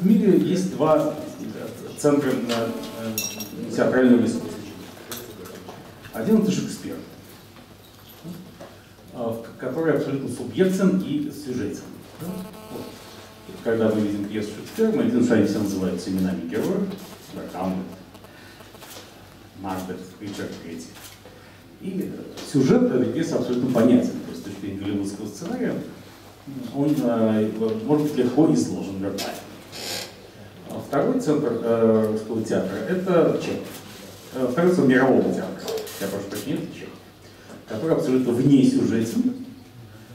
В мире есть два центра театрального искусства. Один это Шекспир, который абсолютно субъектен и сюжетен. Когда мы видим пьесу Шекспира, мы видим, что они все называются именами героев. Гамлет, Макбет, Ричард Третий. И сюжет этой пьесы абсолютно понятен. То есть с точки зрения голливудского сценария он э, может быть легко изложен вербально. Второй центр э, театра – это Чехов. Э, второй центр мирового театра, я прошу прощения, это Чехов, который абсолютно вне сюжетен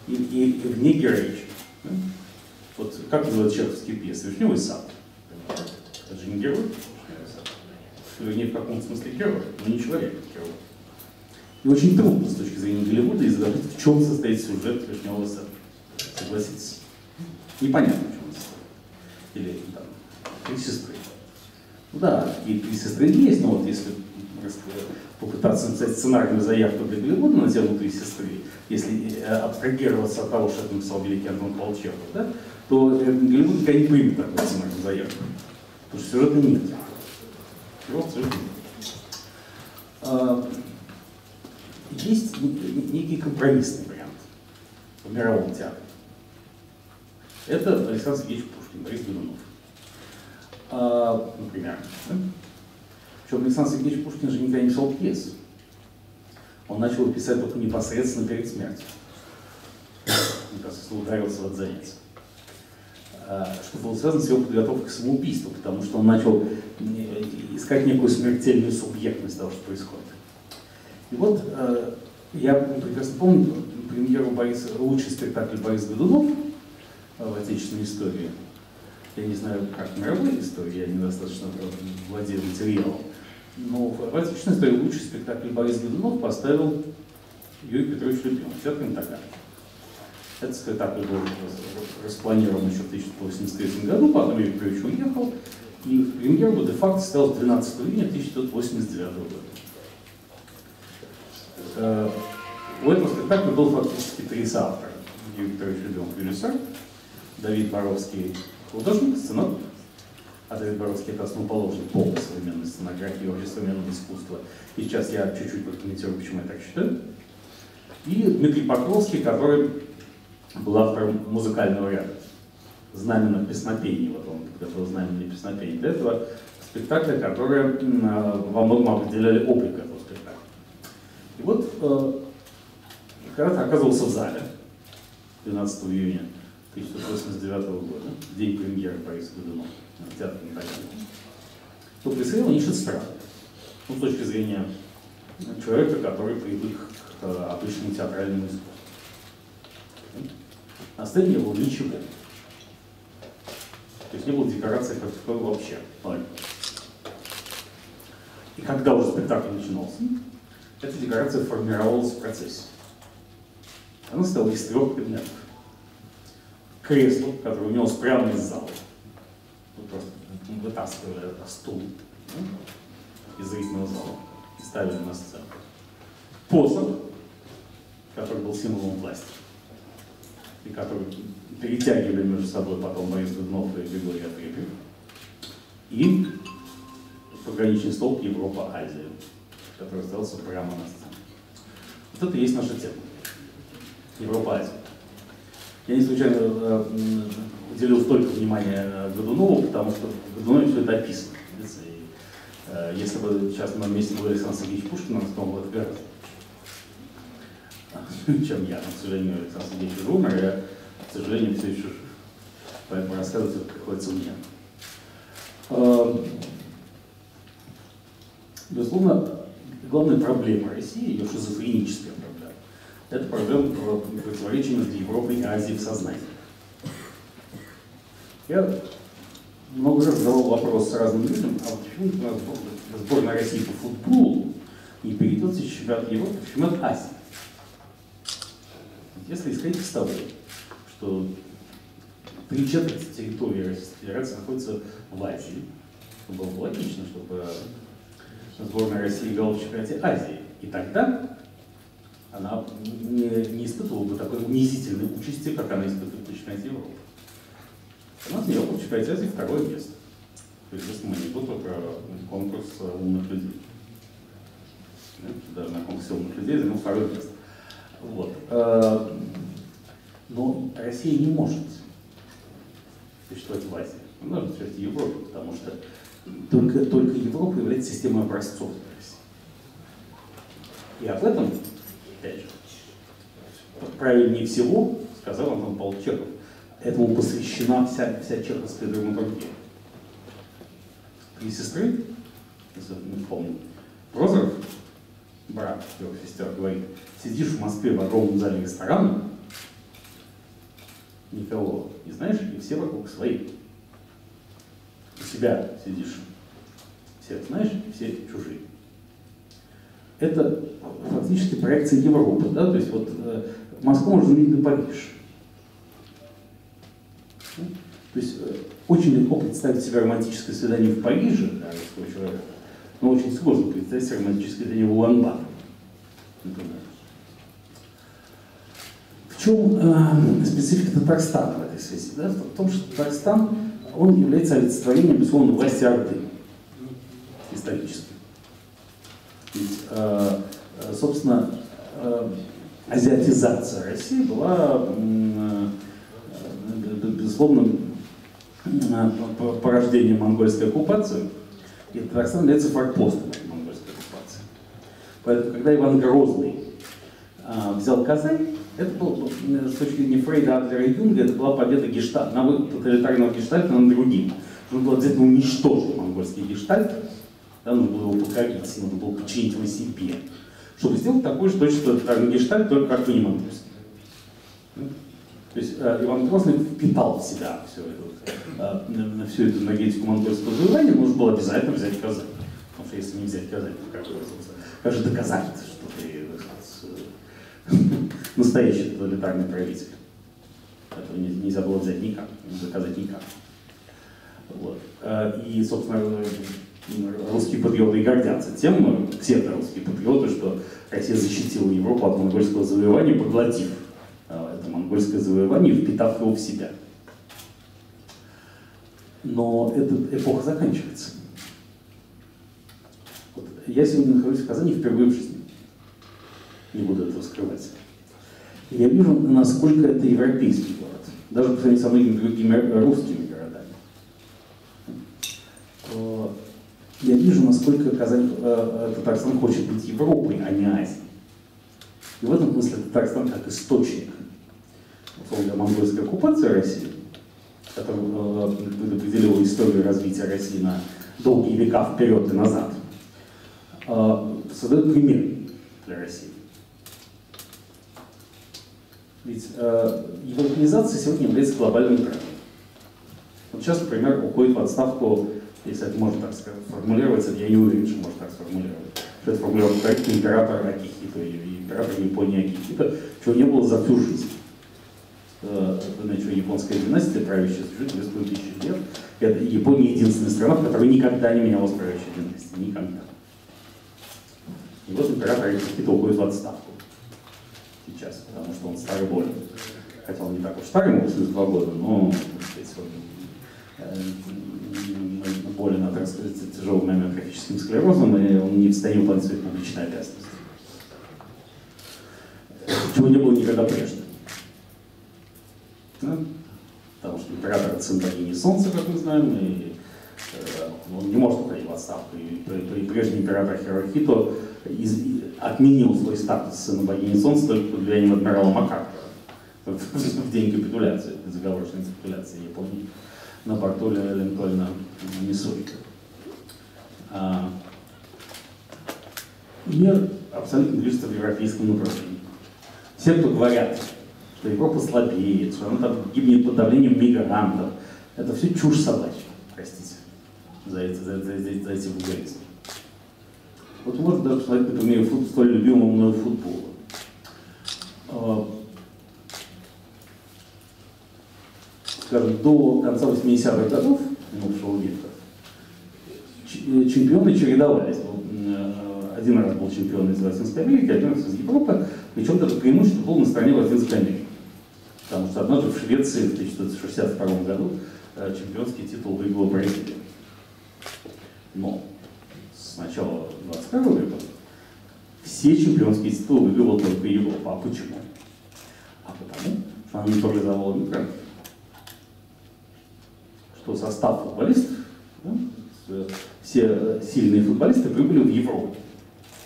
и, и, и вне героичен. Вот как называют чеховские пьесы? Вишневый сад. Это же не герой. Вернее, в каком смысле герой, но не человек, а герой. И очень трудно с точки зрения Голливуда изложить, в чем состоит сюжет Вишневого сада. Согласитесь? Непонятно, в чем он состоит. Или три сестры. Да, такие три сестры есть, но вот если попытаться написать сценарную заявку для Голливуда на тему три сестры, если э, абстрагироваться от того, что это написал великий Антон Полчев, да, то э, Голливуд никогда не примет такую сценарную заявку. Потому что сюжета нет. Его абсолютно нет. А, есть некий компромиссный вариант в мировом театре. Это Александр Сергеевич Пушкин, Борис Годунов. А, например. Причем Александр Сергеевич Пушкин же никогда не шел пьес. Он начал писать только непосредственно перед смертью. Непосредственно ударился от занятия. А, что было связано с его подготовкой к самоубийству, потому что он начал искать некую смертельную субъектность того, что происходит. И вот э, я прекрасно помню премьеру Бориса, лучший спектакль Бориса Годунов в отечественной истории. Я не знаю, как в мировой истории, я недостаточно владею материалом. Но в отечественной истории лучший спектакль Борис Годунов поставил Юрий Петрович Любимов, театр Интаган. Этот спектакль был распланирован еще в 1983 году, потом Юрий Петрович уехал, и премьеру де-факто стал 12 июня 1989 года. Э, у этого спектакля был фактически три соавтора. Юрий Петрович Любимов режиссер, Давид Боровский художник, сценограф, а Давид Боровский это основоположник полной современной сценографии, вообще современного искусства. И сейчас я чуть-чуть прокомментирую, почему я так считаю. И Дмитрий Покровский, который был автором музыкального ряда. Знаменных песнопений, вот он подготовил знаменные песнопения. Для этого спектакля, которые во многом определяли облик этого спектакля. И вот э, когда-то оказывался в зале 12 июня 1989 года, день премьеры Бориса Годунова в театре Натальяна, то представил Нишин странно. Ну, с точки зрения человека, который привык к э, обычному театральному искусству. На сцене не было ничего. То есть не было декорации как таковой вообще. И когда уже спектакль начинался, эта декорация формировалась в процессе. Она состояла из трех предметов. Кресло, которое умелось прямо из зала. Вот просто вытаскивали стул да, из зрительного зала и ставили на сцену. Посох, который был символом власти, и который перетягивали между собой потом Борис Годунов и Григорий Отрепьев. И пограничный столб Европа-Азия, который остался прямо на сцене. Вот это и есть наша тема. Европа-Азия. Я не случайно э, уделил столько внимания Годунову, потому что в Годунове все это описано. Э, если бы сейчас на месте был Александр Сергеевич Пушкин, он бы это гораздо чем я. Но, к сожалению, Александр Сергеевич умер, я, к сожалению, все еще жив. Поэтому рассказывать приходится мне. Э, безусловно, главная проблема России, ее шизофреническая это проблема противоречия между Европой и Азией в сознании. Я много раз задавал вопрос с разным людям, а вот почему сборная России по футболу не перейдет из чемпионата Европы в чемпионат Азии? Если исходить из того, что три четверти территории Российской Федерации находится в Азии, то было бы логично, чтобы сборная России играла в чемпионате Азии. И тогда она не, не испытывала бы такой унизительной участи, как она испытывает в чемпионате Европы. Она заняла в Азии второе место. То есть здесь мы не тут про конкурс умных людей. Да, на конкурсе умных людей занял второе место. Вот. Э, но Россия не может существовать в Азии. Она может существовать в Европе, потому что только, только Европа является системой образцов для России. И об этом, опять же, правильнее всего, сказал Антон Павлович Чехов, этому посвящена вся, вся чеховская драматургия. Три сестры, не помню, Прозоров, брат трех сестер, говорит, сидишь в Москве в огромном зале ресторана, никого не знаешь, и все вокруг свои. У себя сидишь, всех знаешь, все чужие. Это фактически проекция Европы, да, то есть вот э, Москву можно видеть на Париж. То есть э, очень легко представить себе романтическое свидание в Париже для но очень сложно представить себе романтическое свидание в Улан-Баторе, например. В чем э, специфика Татарстана в этой связи? Да? В том, что Татарстан он является олицетворением, безусловно, власти Орды исторически. Ведь, э, э собственно, э, азиатизация России была, безусловно, порождением монгольской оккупации, и Татарстан является форпостом этой монгольской оккупации. Поэтому, когда Иван Грозный взял Казань, это был, с точки зрения Фрейда, Адлера и Юнга, это была победа гештальта, на тоталитарного гештальта над другим. Нужно было обязательно уничтожить монгольский гештальт, да, нужно было его покорить, нужно было подчинить его себе. Чтобы сделать такой же точно тоталитарный гештальт, только как монгольский. То есть э, Иван Грозный впитал в себя все это, э, всю эту энергетику монгольского завоевания, нужно было обязательно взять Казань. Потому что если не взять Казань, то как, как же доказать, что ты настоящий тоталитарный правитель. Этого нельзя было взять никак, доказать никак. Вот. Э, и, собственно, русские патриоты и гордятся тем, все русские патриоты, что Россия защитила Европу от монгольского завоевания, поглотив э, это монгольское завоевание и впитав его в себя. Но эта эпоха заканчивается. Вот я сегодня нахожусь в Казани впервые в жизни. Не буду этого скрывать я вижу, насколько это европейский город, даже по сравнению со многими другими русскими городами. Я вижу, насколько Казань, э, Татарстан хочет быть Европой, а не Азией. И в этом смысле Татарстан как источник условно монгольской оккупации России, которая э, предопределила историю развития России на долгие века вперед и назад, э, создает пример для России. Ведь э, европеизация сегодня является глобальным трендом. Вот сейчас, например, уходит в отставку, если это можно так сказать, формулироваться, я не уверен, что можно так сформулировать, что это формулировка корректно император Акихито или император Японии Акихито, чего не было за всю жизнь. Э, знаете, что японская династия, правящая существует 2000 лет, это Япония единственная страна, в которой никогда не менялась правящая династия. Никогда. И вот император Акихито уходит в отставку сейчас, потому что он старый болен. Хотя он не так уж старый, ему 82 года, но, так сказать, он э, болен от, так сказать, тяжелым амиотрофическим склерозом, и он не в состоянии выполнять свои публичные обязанности. Чего не было никогда прежде. Да? Потому что император сын богини Солнца, как мы знаем, и э, он не может уходить в отставку. И, и, и прежний император Хирохито из, отменил свой статус сына богини Солнца только под влиянием адмирала Макартера в день капитуляции, заговорочной капитуляции Японии на борту Линкольна Миссури. А, мир абсолютно движется в европейском направлении. Все, кто говорят, что Европа слабеет, что она там гибнет под давлением мигрантов, это все чушь собачья, простите, за, эти, за, за, за, за эти вульгаризмы. Вот можно даже посмотреть, например, фут, столь любимого мною футбола. Скажем, до конца 80-х годов минувшего века э, чемпионы чередовались. Э, один раз был чемпион из Латинской Америки, один раз из Европы, причем даже преимущество было на стороне Латинской Америки. Потому что однажды в Швеции в 1962 году чемпионский титул выиграла Бразилия. Но с начала 21 века все чемпионские титулы выигрывала только Европа. А почему? А потому, что она натурализовала мигрантов. Что состав футболистов, да, все сильные футболисты прибыли в Европу.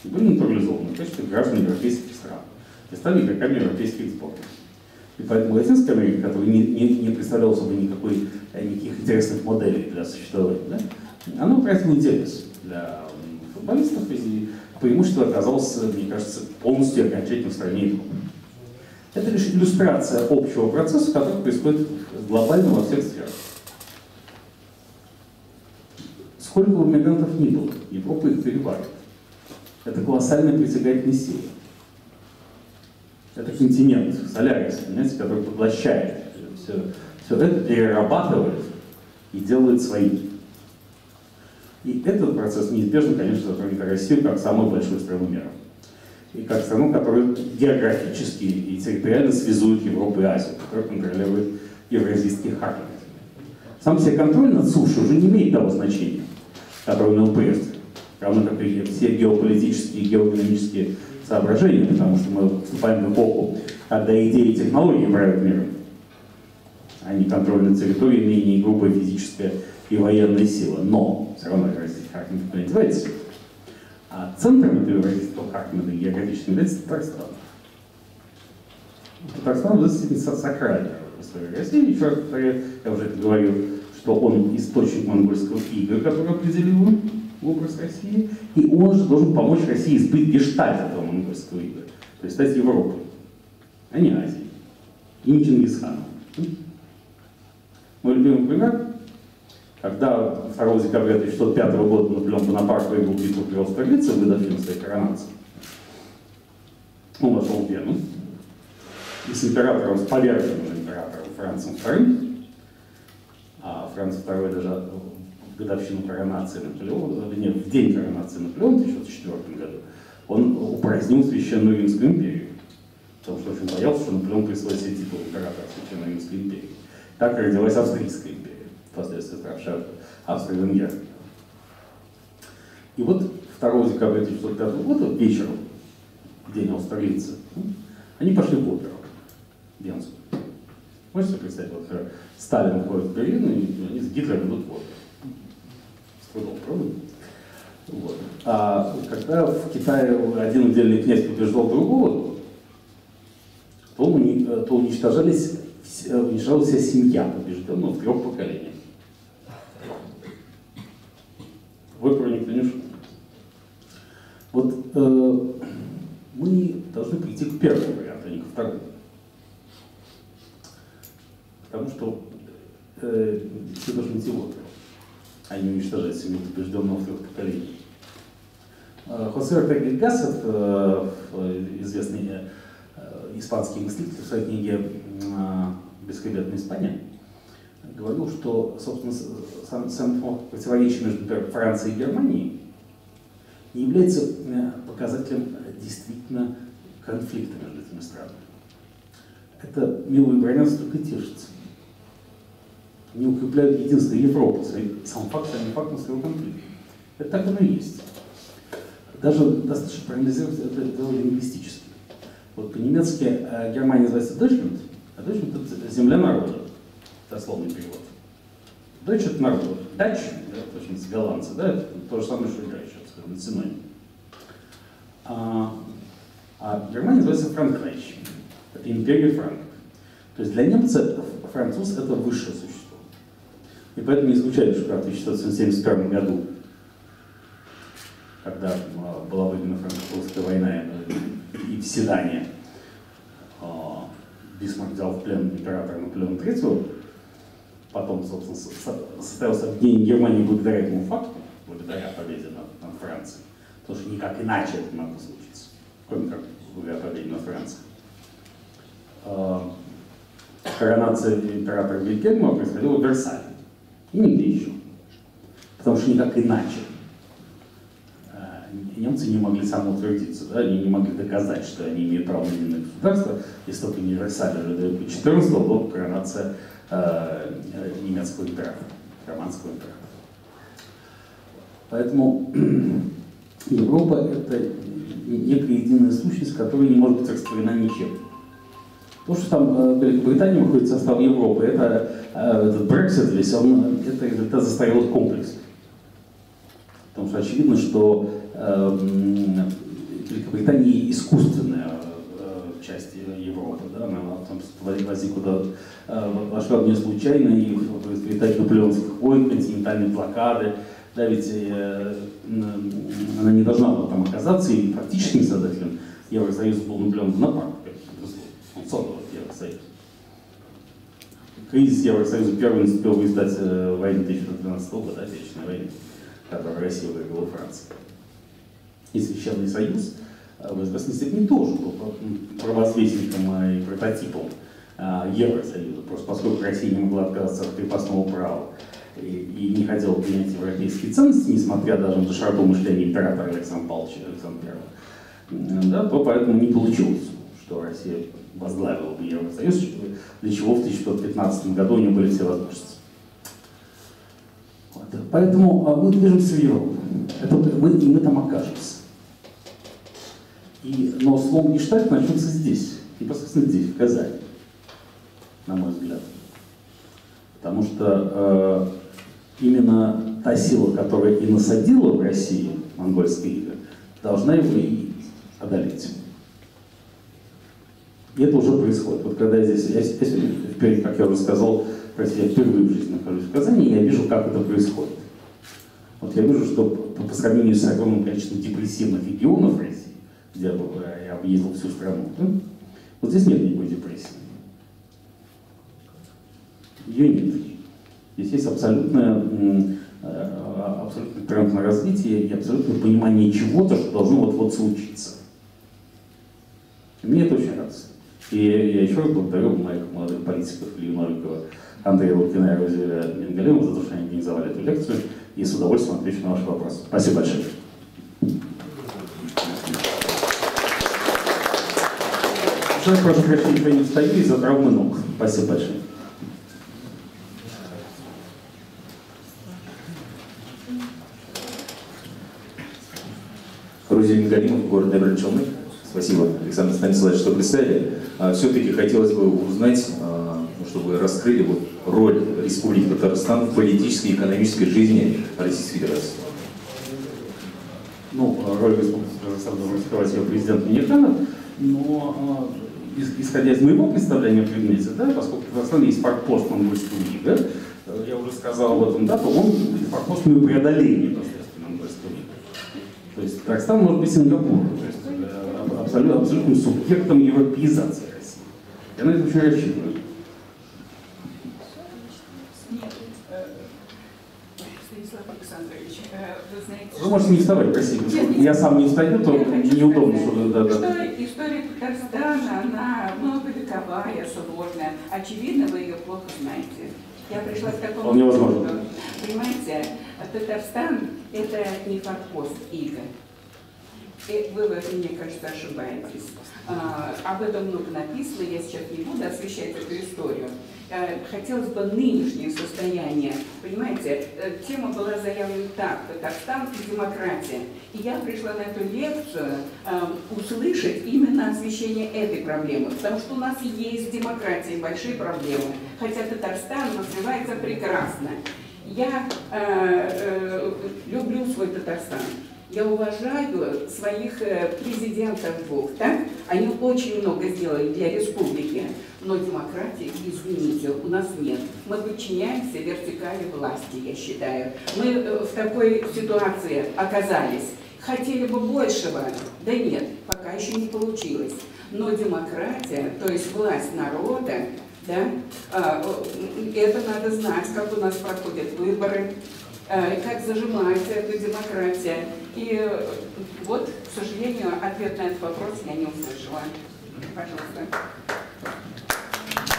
И были натурализованы в качестве граждан европейских стран. И стали игроками европейских сборных. И поэтому Латинская Америка, которая не, не, не представляла собой никакой, никаких интересных моделей для существования, да, она утратила интерес для футболистов, и преимущество оказалось, мне кажется, полностью окончательно в стране. Это лишь иллюстрация общего процесса, который происходит глобально во всех сферах. Сколько бы мигрантов ни было, Европа их переваривает. Это колоссальная притягательная сила. Это континент, Солярис, понимаете, который поглощает все, все это, перерабатывает и делает свои. И этот процесс неизбежно, конечно, затронет Россию как самую большую страну мира. И как страну, которая географически и территориально связует Европу и Азию, которая контролирует Евразийский характер. Сам себе контроль над сушей уже не имеет того значения, которое он имел прежде. Равно как и все геополитические и геоэкономические соображения, потому что мы вступаем в эпоху, когда идеи и технологии правят миром, а не контроль над территориями, и не грубая физическая и военная сила. Но все равно никуда не девается. А центром этого евразийского характера географически является Татарстан. Татарстан степени сакральный в истории России. Еще раз повторяю, я уже это говорил, что он источник монгольского ига, который определил образ России, и он же должен помочь России сбыть гештальт этого монгольского ига, то есть стать Европой, а не Азией, и не Чингисханом. Мой любимый пример, когда 2 декабря 1605 года Наполеон Бонапарт выиграл битву при Аустерлице, выдав им своей коронации, он вошел в Вену, и с императором, с поверженным императором Францем II, а Франц II даже в годовщину коронации Наполеона, нет, в день коронации Наполеона в 1904 году, он упразднил Священную Римскую империю. Потому что очень боялся, что Наполеон присвоит себе титул императора Священной Римской империи. Так родилась Австрийская империя, впоследствии ставшая Австро-Венгерской. И вот 2 декабря 1905 года вечером, день австралийца, они пошли в оперу Венскую. Можете представить, вот Сталин ходит в Берлин, и они с Гитлером идут в оперу трудом, правда? Вот. А когда в Китае один удельный князь побеждал другого, то, уни, то уничтожались, уничтожалась вся семья побежденного в трех поколениях. В оперу никто не шел. Вот э, мы должны прийти к первому варианту, а не ко второму. Потому что э, все должны идти в оперу а не уничтожать семью побежденного трех поколениях. Э, Хосе Ортега Гассет, э, известный э, испанский мыслитель в своей книге «Бесхребетная Испания», говорил, что, собственно, сам, сам противоречие между Францией и Германией не является показателем действительно конфликта между этими странами. Это милые бронятся только тешится не укрепляют единство Европы, сам факт, сам факт своего конфликта. Это так оно и есть. Даже достаточно проанализировать это дело лингвистически. Вот по-немецки э, Германия называется Deutschland, а Deutschland это земля народа, дословный перевод. Deutsch это народ, Дач, да, точно с голландца, да, это то же самое, что и Дач, это синоним. А, а Германия называется Франкрайч, это империя франков. То есть для немца француз это высшее существо. И поэтому не случайно, что в 1671 году, когда а, была выиграна франко-прусская война и вседание, а, Бисмарк взял в плен императора Наполеона III, потом, собственно, состоялся объединение Германии благодаря этому факту, благодаря победе над, над Францией, потому что никак иначе это могло случиться, кроме как благодаря победе над Францией. А, коронация императора Вильгельма происходила в Версале и нигде еще. Потому что никак иначе э, немцы не могли самоутвердиться, да, они не могли доказать, что они имеют право на единое государство, если только не Версаль уже до 14 была коронация немецкого императора, романского императора. Поэтому Европа — это некая единая сущность, которая не может быть растворена ничем. То, что там Великобритания выходит в состав Европы, это этот Brexit весь, он, это, это застарелый комплекс. Потому что очевидно, что э, искусственная э, часть Европы, да, она там возникла, э, вошла в нее случайно, и в результате наполеонских войн, континентальные блокады, да, ведь э, она не должна была там оказаться, и фактическим создателем Евросоюза был Наполеон Бонапарт, он создал Евросоюз. Кризис Евросоюза первый наступил в результате э, войны 1912 года, Отечественной войны которую Россия выиграла Франции. И Священный Союз э, в известной степени тоже был провозвестником и прототипом э, Евросоюза, просто поскольку Россия не могла отказаться от крепостного права и, не хотела принять европейские ценности, несмотря даже на широту мышления императора Александра Павловича Александра I, да, то поэтому не получилось, что Россия возглавила бы Евросоюз, для чего в 1915 году у нее были все возможности. Поэтому а, мы движемся в Европу. Это мы, и мы там окажемся. И, но слом Гештальт начнется здесь, непосредственно здесь, в Казани, на мой взгляд. Потому что э, именно та сила, которая и насадила в России монгольские игры, должна его и одолеть. И это уже происходит. Вот когда я здесь, я, я, как я уже сказал, Простите, я впервые в жизни нахожусь в Казани, я вижу, как это происходит. Вот я вижу, что по, по сравнению с огромным количеством депрессивных регионов России, где я объездил всю страну, да, вот здесь нет никакой депрессии. Ее нет. Здесь есть абсолютное, э, абсолютный тренд на развитие и абсолютное понимание чего-то, что должно вот-вот случиться. И мне это очень радостно. И я еще раз благодарю моих молодых политиков Илью Новикова, Андрея Лукина и Розеля Мингалима за то, что они организовали эту лекцию, и с удовольствием отвечу на ваши вопросы. Спасибо большое. Человек прошу прощения, что я не встаю из-за травмы ног. Спасибо большое. Грузия Мингалимов, город Добрый Спасибо, Александр Станиславович, что представили. А, Все-таки хотелось бы узнать, а, ну, чтобы вы раскрыли вот роль Республики Татарстан в политической и экономической жизни Российской Федерации. Ну, роль Республики Татарстан должен раскрывать ее президент Миниханов, но а, исходя из моего представления о предмете, да, поскольку Татарстан есть форпост монгольской лиги, да, я уже сказал об этом, да, то он форпост преодоления непосредственно монгольской лиги. То есть Татарстан может быть Сингапуром, то абсолютно, абсолютным субъектом европеизации России. Я на это очень рассчитываю. Вы можете не вставать, простите. Я сам не встаю, то неудобно, что да, да. История Татарстана, она многовековая, сложная. Очевидно, вы ее плохо знаете. Я пришла к такому... Невозможно. Понимаете, Татарстан – это не форпост ИГА. И вы в этом, мне кажется, ошибаетесь. А, об этом много написано, я сейчас не буду освещать эту историю. А, хотелось бы нынешнее состояние, понимаете, э, тема была заявлена так, Татарстан и демократия. И я пришла на эту лекцию услышать именно освещение этой проблемы, потому что у нас есть демократия, большие проблемы, хотя Татарстан развивается прекрасно. Я э, э, люблю свой Татарстан. Я уважаю своих э, президентов двух, так? Они очень много сделали для республики, но демократии, извините, у нас нет. Мы подчиняемся вертикали власти, я считаю. Мы э, в такой ситуации оказались. Хотели бы большего, да нет, пока еще не получилось. Но демократия, то есть власть народа, да, а, это надо знать, как у нас проходят выборы, Э, как зажимается эта демократия. И э, вот, к сожалению, ответ на этот вопрос я не услышала. Пожалуйста.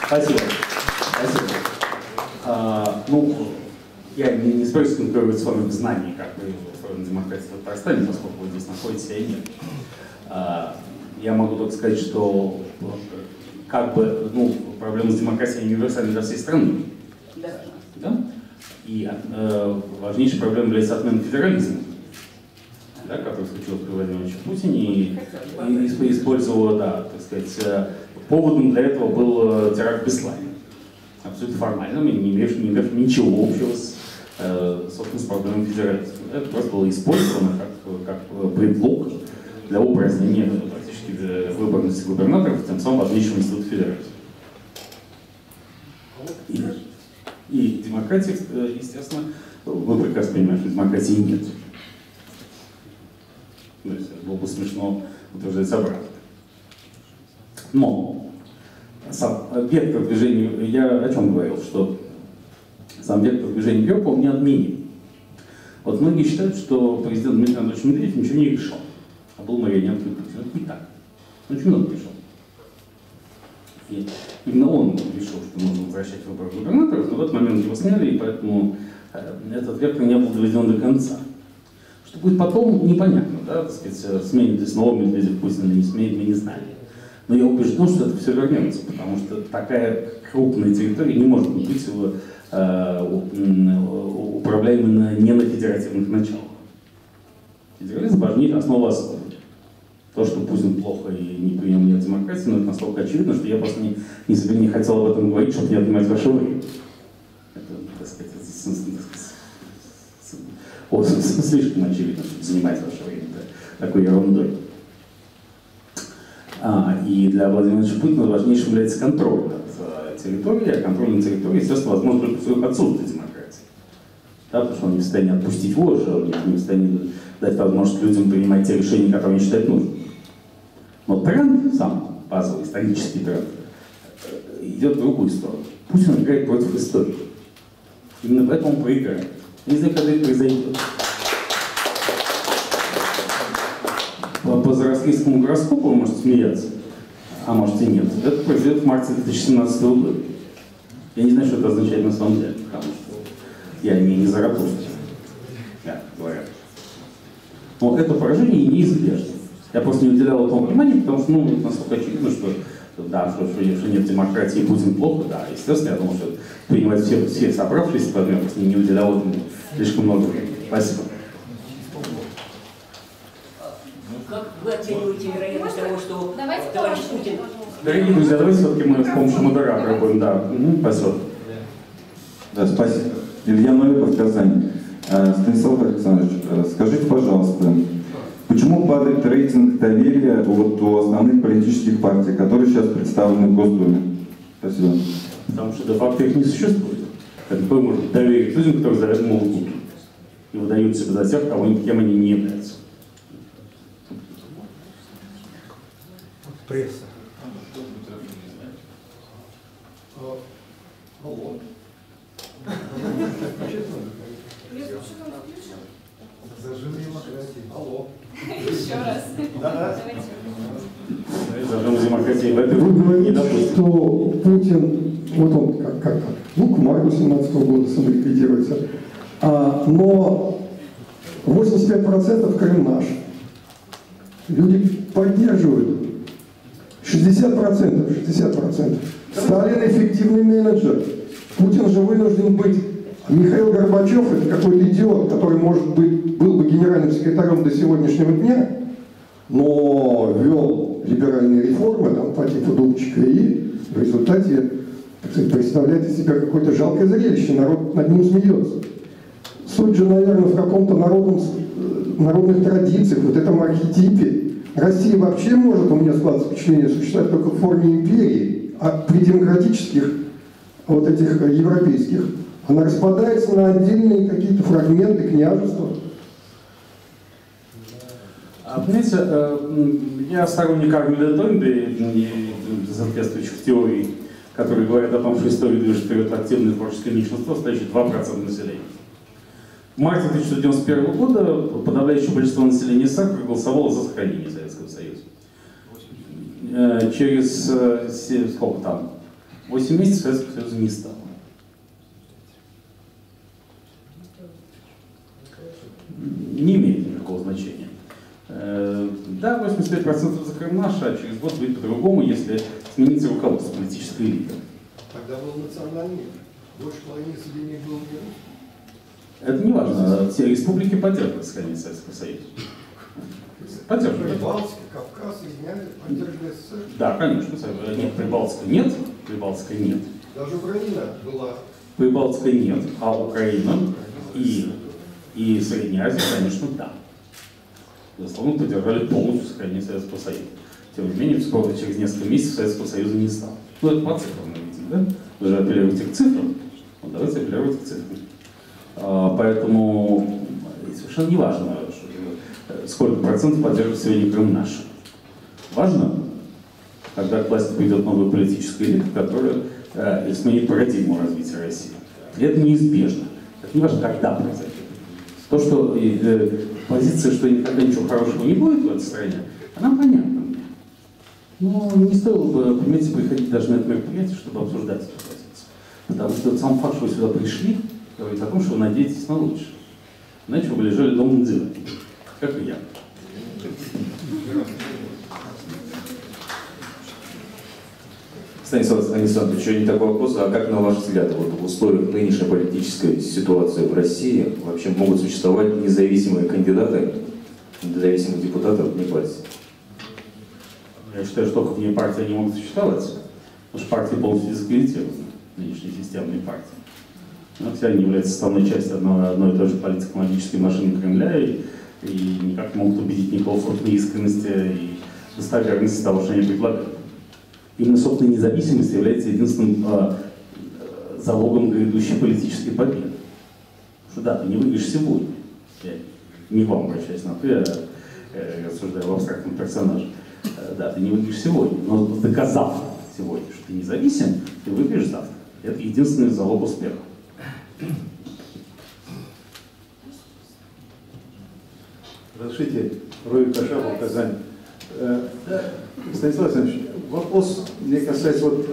Спасибо. Спасибо. А, ну, я не, не собираюсь конкурировать с вами в знании, как вы устроена демократия в Татарстане, поскольку вы здесь находитесь, а я нет. А, я могу только сказать, что как бы, ну, проблема с демократией универсальна для всей страны. Да. Да? И э, важнейшей проблемой является отмена федерализма, да, который случился при Владимире Путине, и, и использовал, да, так сказать, э, поводом для этого был э, теракт в Беслане. Абсолютно формальным и не имевшим, не имевшим ничего общего с, э, собственно, с проблемой федерализма. Это просто было использовано как, как предлог для упразднения практически выборности губернаторов, тем самым важнейшего института федерации. И, демократии, э, естественно, вы прекрасно понимаете, что демократии нет. То есть было бы смешно утверждать обратно. Но сам вектор движения, я о чем говорил, что сам вектор движения вверх, он не отменим. Вот многие считают, что президент Дмитрий Анатольевич Медведев ничего не решил, а был марионеткой Путина. Это не так. Он очень много решил. И именно он решил, что нужно возвращать выборы губернаторов, в этот момент его сняли, и поэтому э, этот вектор не был доведен до конца. Что будет потом, непонятно, да, так сказать, сменит ли снова Медведев Путин или не сменит, мы не знаем. Но я убежден, что это все вернется, потому что такая крупная территория не может быть э, управляемой не на федеративных началах. Федерализм важнее основа основы. То, что Путин плохо и не принял нет демократии, но это настолько очевидно, что я просто не, не, не хотел об этом говорить, чтобы не отнимать ваше время. Это, так сказать, о, слишком очевидно, чтобы занимать ваше время да, такой ерундой. А, и для Владимира Владимировича Путина важнейшим является контроль над э, территорией, а контроль над территорией, естественно, возможно только в своем отсутствии демократии. Да, потому что он не в состоянии отпустить вожжи, он не в состоянии дать возможность людям принимать те решения, которые они считают нужными. Но тренд, сам базовый исторический тренд, э, идет в другую сторону. Путин играет против истории. Именно поэтому он проиграет. Не знаю, когда это произойдет. По, по зарослийскому гороскопу вы можете смеяться, а может и нет. Это произойдет в марте 2017 года. Я не знаю, что это означает на самом деле, потому что я не, не Заратустра, да, говоря. Но это поражение неизбежно. Я просто не уделял этому внимания, потому что, ну, настолько очевидно, что да, что, что, что нет демократии, Путин плохо, да, естественно, я думал, что принимать все, все собравшиеся, поэтому я просто не уделял этому слишком много времени. Спасибо. Как вы оцениваете вероятность того, что Давайте товарищ Путин... Дорогие друзья, давайте все-таки мы с помощью модератора будем, да. Угу, спасибо. Да, спасибо. Илья Новиков, Казань. Э, Станислав Александрович, э, скажите, пожалуйста, Почему падает рейтинг доверия вот у основных политических партий, которые сейчас представлены в Госдуме? Спасибо. Потому что де-факто их не существует. Какое доверие к людям, которые заведомо лгут и выдают себя за тех, кого, кем они не являются. Пресса. Алло. Зажим демократии. Алло. Еще раз. Да. Давайте. Вы говорите, не что Путин, вот он как, как, как ну, к маю 17 года самоликвидируется, а, но 85% Крым наш. Люди поддерживают. 60%, 60%. Сталин эффективный менеджер. Путин же вынужден быть. Михаил Горбачев это какой-то идиот, который, может быть, был бы генеральным секретарем до сегодняшнего дня, но вел либеральные реформы там, по типу Дубчика и в результате представляет из себя какое-то жалкое зрелище, народ над ним смеется. Суть же, наверное, в каком-то народном, э, народных традициях, вот этом архетипе. Россия вообще может, у меня складывается впечатление, существовать только в форме империи, а при демократических вот этих европейских она распадается на отдельные какие-то фрагменты княжества. А, Понимаете, э, я сторонник Армида Тойнби и соответствующих теорий, которые говорят о том, что историю движет вперед активное творческое меньшинство, стоящее 2% населения. В марте 1991 года подавляющее большинство населения СССР проголосовало за сохранение Советского Союза. Э, Через э, сколько там? 8 месяцев Советского Союза не стало. Не имеет никакого значения. Э, Да, 85% за Крым наш, а через год будет по-другому, если сменится руководство политической элиты. Тогда был национальный мир. Больше половины населения было не русским. Это не важно. Все республики поддерживают сохранение Советского Союза. Поддерживают. Прибалтика, Кавказ, соединяли, поддерживали СССР. Да, конечно. Нет, Прибалтика нет. Прибалтика нет. Даже Украина была Прибалтика нет, а Украина и, и Средняя Азия, конечно, да. Безусловно, поддержали полностью сохранение Советского Союза. Тем не менее, вскоре, через несколько месяцев Советского Союза не стало. Ну, это по цифрам мы видим, да? Вы же апеллируете к цифрам. Вот давайте апеллировать к цифрам. А, поэтому совершенно не важно, э, сколько процентов поддерживает сегодня Крым наш. Важно, когда к власти придет новая политическая элита, которая э, сменит парадигму развития России. И это неизбежно. Это не важно, когда произойдет. То, что э, позиция, что никогда ничего хорошего не будет в этой стране, она понятна мне. Но не стоило бы, понимаете, приходить даже на это мероприятие, чтобы обсуждать эту позицию. Потому что сам факт, что вы сюда пришли, говорит о том, что вы надеетесь на лучшее. Иначе вы лежали дома на диване, как и я. Станислав Станиславович, еще не такой вопрос, а как на ваш взгляд, вот в условиях нынешней политической ситуации в России вообще могут существовать независимые кандидаты, независимых депутатов вне партии? Я считаю, что только вне партии они могут существовать, потому что партии полностью дискредитированы, нынешней системной партии. Но все они являются составной частью одной, одной и той же политико-экономической машины Кремля и, и никак не могут убедить никого в искренности и достоверности того, что они предлагают. Именно собственная независимость является единственным э, залогом грядущей политической победы. Что да, ты не выиграешь сегодня. Я не вам обращаюсь на ты, а э, рассуждаю в абстрактном персонаже. Э, да, ты не выиграешь сегодня, но доказав сегодня, что ты независим, ты выиграешь завтра. Это единственный залог успеха. Разрешите, Рой Кашабов, Казань. Э, Станислав Александрович, вопрос мне касается вот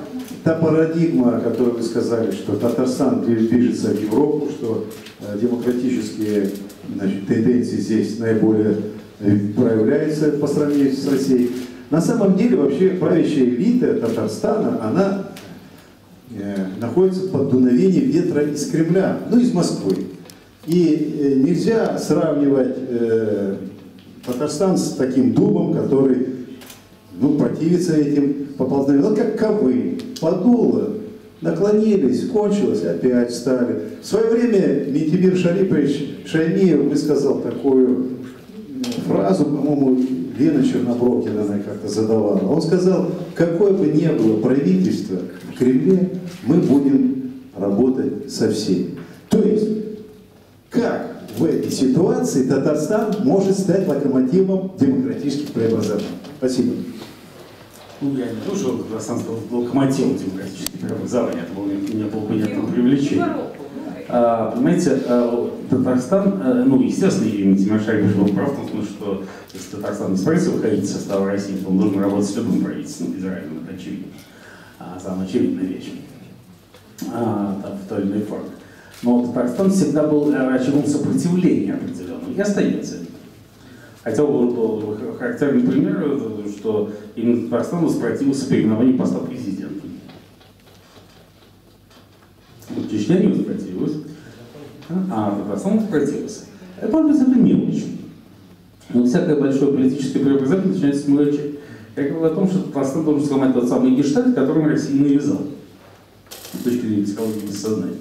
та парадигма, о которой вы сказали, что Татарстан движется в Европу, что э, демократические значит, тенденции здесь наиболее э, проявляются по сравнению с Россией. На самом деле вообще правящая элита Татарстана, она э, находится под дуновением ветра из Кремля, ну из Москвы. И э, нельзя сравнивать э, Татарстан с таким дубом, который ну, противится этим поползновениям. Вот как ковы, подуло, наклонились, кончилось, опять встали. В свое время Митимир Шарипович Шаймиев высказал такую э, фразу, по-моему, Лена Чернобровкина она как-то задавала. Он сказал, какое бы ни было правительство в Кремле, мы будем работать со всеми. То есть, как в этой ситуации Татарстан может стать локомотивом демократических преобразований? Спасибо. Ну, я не то, что Казахстан стал локомотивом демократических преобразований, это было не было понятным привлечением. А, понимаете, а, Татарстан, а, ну, естественно, и Тимир Шарипович был прав в том смысле, что если Татарстан не справится выходить из состава России, то он должен работать с любым правительством федеральным, это очевидно. А, самая очевидная вещь. А, там, в той или иной форме. Но Татарстан всегда был э, очагом сопротивления определенного и остается. Хотя вот, характерный пример, э, что именно Татарстан воспротивился переименованию поста президента. Чечня не воспротивилась, а Татарстан воспротивился. Это может быть это мелочь. Но всякое большое политическое преобразование начинается с мелочи. Я говорил о том, что Татарстан должен сломать тот самый гештальт, который Россия навязал. С точки зрения психологии бессознательного.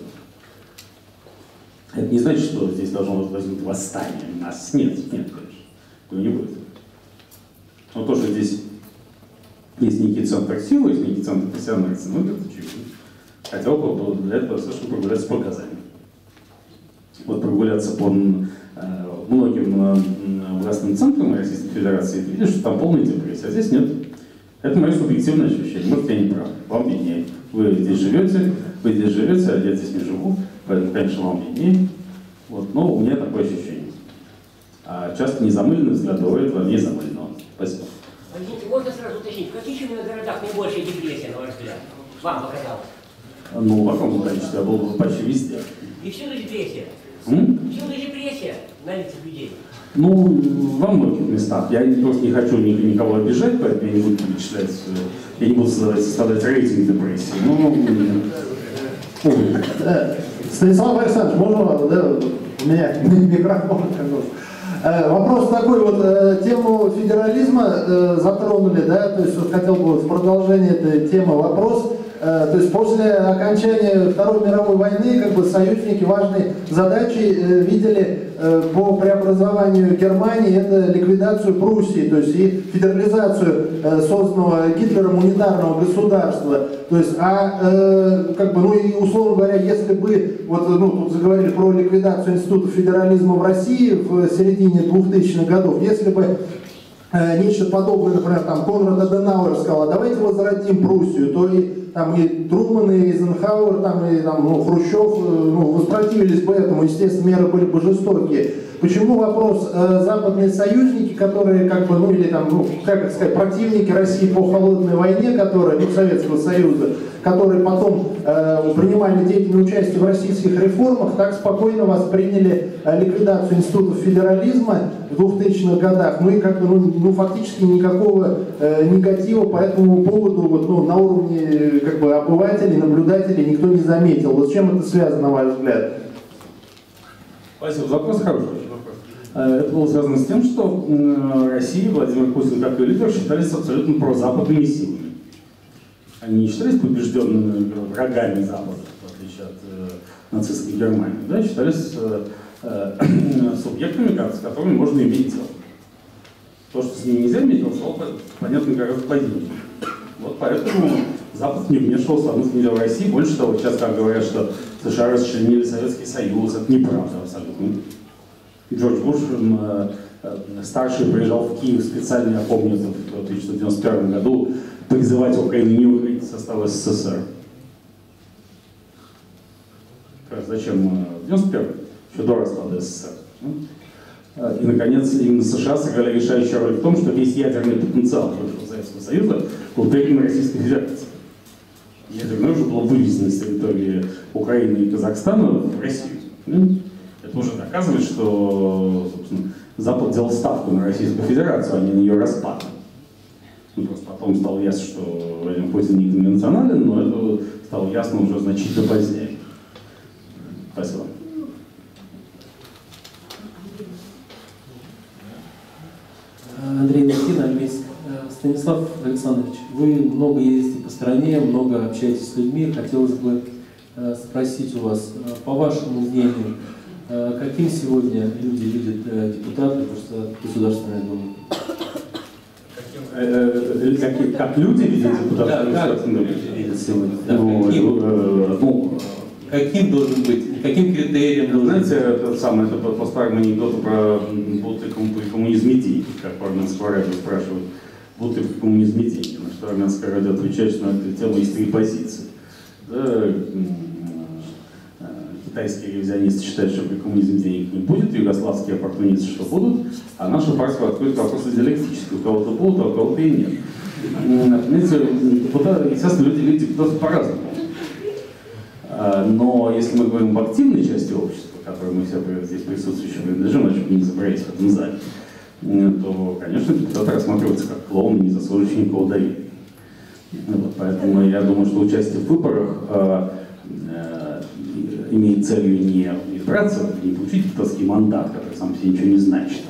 Это не значит, что здесь должно возникнуть восстание. У нас нет, нет, Его не будет. Но то, что здесь есть некий центр силы, есть некий центр профессиональности, ну, это очевидно. Хотя бы для этого достаточно прогуляться по Казани. Вот прогуляться по э, многим э, властным центрам Российской Федерации, ты видишь, что там полная депрессия, а здесь нет. Это мое субъективное ощущение. Может, я не прав. Вам виднее. Вы здесь живете, вы здесь живете, а я здесь не живу. Поэтому, конечно, вам виднее. Вот, но у меня такое ощущение. А часто незамыленный взгляд бывает во мне замыленного. Спасибо. Извините, можно сразу уточнить, в каких именно городах наибольшая депрессия, на ваш взгляд? Вам показалось? Ну, в каком количестве? Я был почти везде. И всюду депрессия. М? Всюду депрессия. на лицах людей? Ну, во многих местах. Я просто не хочу ни- никого обижать, поэтому я не буду перечислять, э, я не буду создавать, составлять рейтинг депрессии. Ну, м, увы. Э, Станислав Александрович, можно, да, у меня микрофон, конечно. Э, Вопрос такой, вот э, тему федерализма э, затронули, да, то есть вот хотел бы в продолжение этой темы вопрос. Э, То есть после окончания Второй мировой войны как бы союзники важной задачей э, видели э, по преобразованию Германии это ликвидацию Пруссии, то есть и федерализацию созданного Гитлером унитарного государства. То есть, а как бы, ну и условно говоря, если бы вот ну тут заговорили про ликвидацию института федерализма в России в середине 2000-х годов, если бы нечто подобное, например, там Конрад Аденауэр сказал, «А давайте возродим Пруссию, то и там и Труман, и Эйзенхауэр, там, и там, ну, Хрущев э, ну, воспротивились бы этому, естественно, меры были бы жестокие. Почему вопрос э, западные союзники, которые как бы, ну или там, ну, как сказать, противники России по холодной войне, которые, ну, Советского Союза, которые потом э, принимали деятельное участие в российских реформах, так спокойно восприняли э, ликвидацию институтов федерализма в 2000-х годах. Ну и как бы, ну, ну, фактически никакого э, негатива по этому поводу вот, ну, на уровне э, как бы, обывателей, наблюдателей никто не заметил. Вот с чем это связано, на ваш взгляд? Спасибо. Вопрос хороший. Э, Это было связано с тем, что Россия, Владимир Путин, как и лидер, считались абсолютно прозападными силами. Они не считались побежденными врагами Запада, в отличие от э, нацистской Германии, да, считались э, э, субъектами, с которыми можно иметь дело. То, что с ними нельзя иметь дело, стало понятно гораздо позднее. Вот поэтому Запад не вмешивался в одну в России. Больше того, сейчас как говорят, что США расчленили Советский Союз, это неправда абсолютно. Джордж Буш э, э, старший приезжал в Киев специально, я помню, в 1991 году, призывать Украину не выходить из состава СССР. Зачем? э, 91 еще до распада СССР. Э, И, наконец, именно США сыграли решающую роль в том, что весь ядерный потенциал бывшего Советского Союза был передан Российской Федерации. Ядерное уже было вывезено с территории Украины и Казахстана в Россию. Доказывает, что Запад делал ставку на Российскую Федерацию, а не на ее распад. Ну, просто потом стало ясно, что Владимир Путин не конвенционален, но это стало ясно уже значительно позднее. Спасибо. Андрей Никитин, Альмейск. Э, Станислав Александрович, вы много ездите по стране, много общаетесь с людьми. Хотелось бы э, спросить у вас, э, по вашему мнению, каким сегодня люди видят э, депутаты Гос- Государственной Думы? Э, э, Как, как люди видят депутатов Да, как Государственной Думы? видят сегодня? Да, каким, э, ну, каким должен быть, каким критерием должен Знаете, это самое, это по старому анекдоту про будто ком- коммунизм деньги, как по армянскому радио спрашивают, ли в коммунизме деньги, на что армянское радио отвечает, что на эту тему есть три позиции. Да, э, китайские ревизионисты считают, что при коммунизме денег не будет, югославские оппортунисты, что будут, а наша партия откроет вопросы диалектические, у кого-то будут, а у кого-то и нет. Знаете, депутаты, естественно, люди видят депутатов по-разному. А, Но если мы говорим об активной части общества, к которой мы все здесь присутствующие принадлежим, а чтобы не забывать в этом зале, то, конечно, депутаты рассматриваются как клоуны, не заслуживающие никакого доверия. Вот, поэтому я думаю, что участие в выборах э, имеет целью не избраться, не получить депутатский мандат, который сам себе ничего не значит,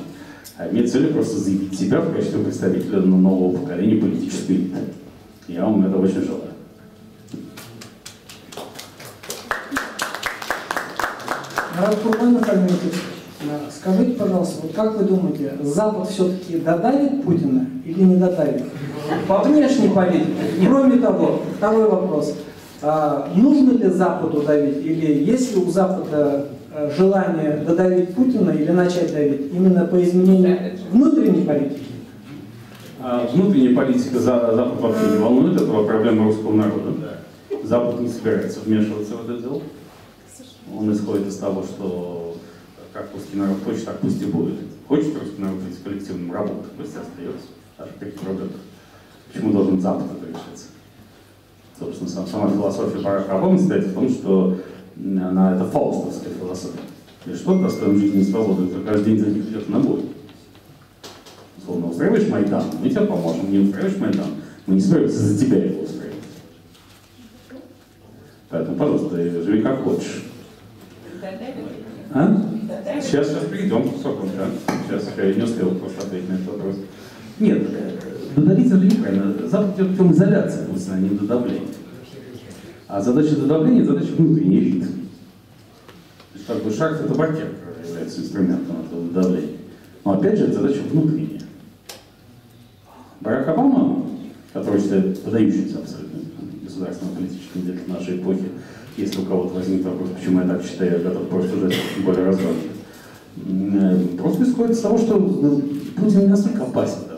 а имеет целью просто заявить себя в качестве представителя нового поколения политической элиты. Я вам это очень желаю. Марат Курбанов, Альметьевич, скажите, пожалуйста, вот как вы думаете, Запад все-таки додавит Путина или не додавит? По внешней политике. Кроме того, второй вопрос. А, нужно ли Западу давить? Или есть ли у Запада э, желание додавить Путина или начать давить именно по изменению внутренней политики? А Внутренняя политика за Запад вообще не волнует, это проблема русского народа. Запад не собирается вмешиваться в это дело. Он исходит из того, что как русский народ хочет, так пусть и будет. Хочет русский народ быть коллективным работать, пусть и остается. Даже таких проблемах. Почему должен Запад это решать? Собственно, сам- сама философия Барака состоит в том, что она это фаустовская философия. И что достойно жизни и свободы, кто каждый день за них идет на бой. Условно, устраиваешь Майдан, мы тебе поможем. Не устраиваешь Майдан, мы не справимся за тебя его устраивать. Поэтому, пожалуйста, живи как хочешь. А? Сейчас, сейчас перейдем к сокам, да. Сейчас я не успел просто ответить на этот вопрос. Нет, додавить неправильно. Запад идет путем изоляции Путина, а не додавления. А задача додавления – задача внутренней элиты. То есть как бы шаг это табакерка является инструментом этого додавления. Но опять же, это задача внутренняя. Барак Обама, который считает подающимся абсолютно государственным политическим деятелем нашей эпохи, если у кого-то возникнет вопрос, почему я так считаю, я готов просто уже более развернуто. Просто исходит из того, что ну, Путин не настолько опасен.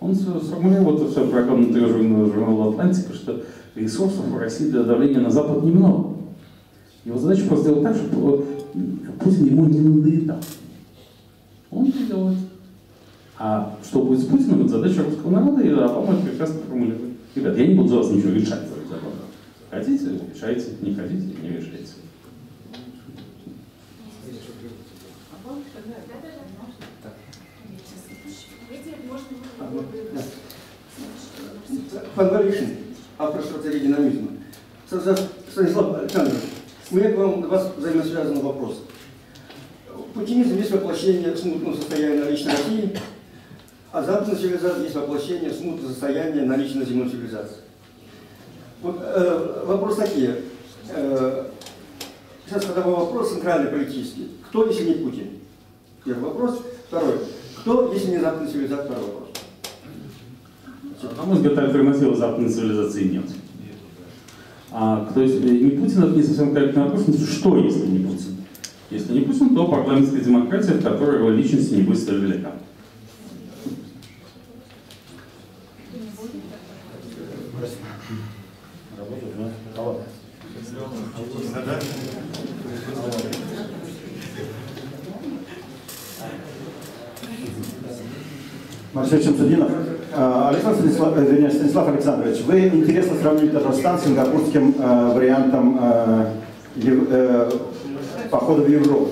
Он сформулировал это все в программном журнала «Атлантика», что ресурсов у России для давления на Запад немного. Его задача просто сделать так, чтобы Путин ему не надоедал. Он это делает. А что будет с Путиным, это задача русского народа, и Обама прекрасно формулирует. Ребят, я не буду за вас ничего решать. Хотите, решайте, не хотите, не решайте. Фанваришин, автор стратегии динамизма. Станислав Александрович, у меня к вам два взаимосвязанных вопроса. Путинизм есть воплощение смутного состояния наличной России, а западная цивилизация есть воплощение смутного состояния наличной земной цивилизации. Вот, э, вопрос такие. Э, сейчас задавал вопрос центральный политический. Кто, если не Путин? Первый вопрос. Второй. Кто, если не западная цивилизация? Второй вопрос. Мой взгляд, альтернативы западной цивилизации нет. А кто если не Путин, это не совсем корректный вопрос. Что, если не Путин? Если не Путин, то парламентская демократия, в которой его личности не будет столь велика. Марсель Шамсудинов. Александр Станислав, э, вернее, Станислав Александрович, вы интересно сравнили Татарстан с сингапурским э, вариантом э, э, похода в Европу.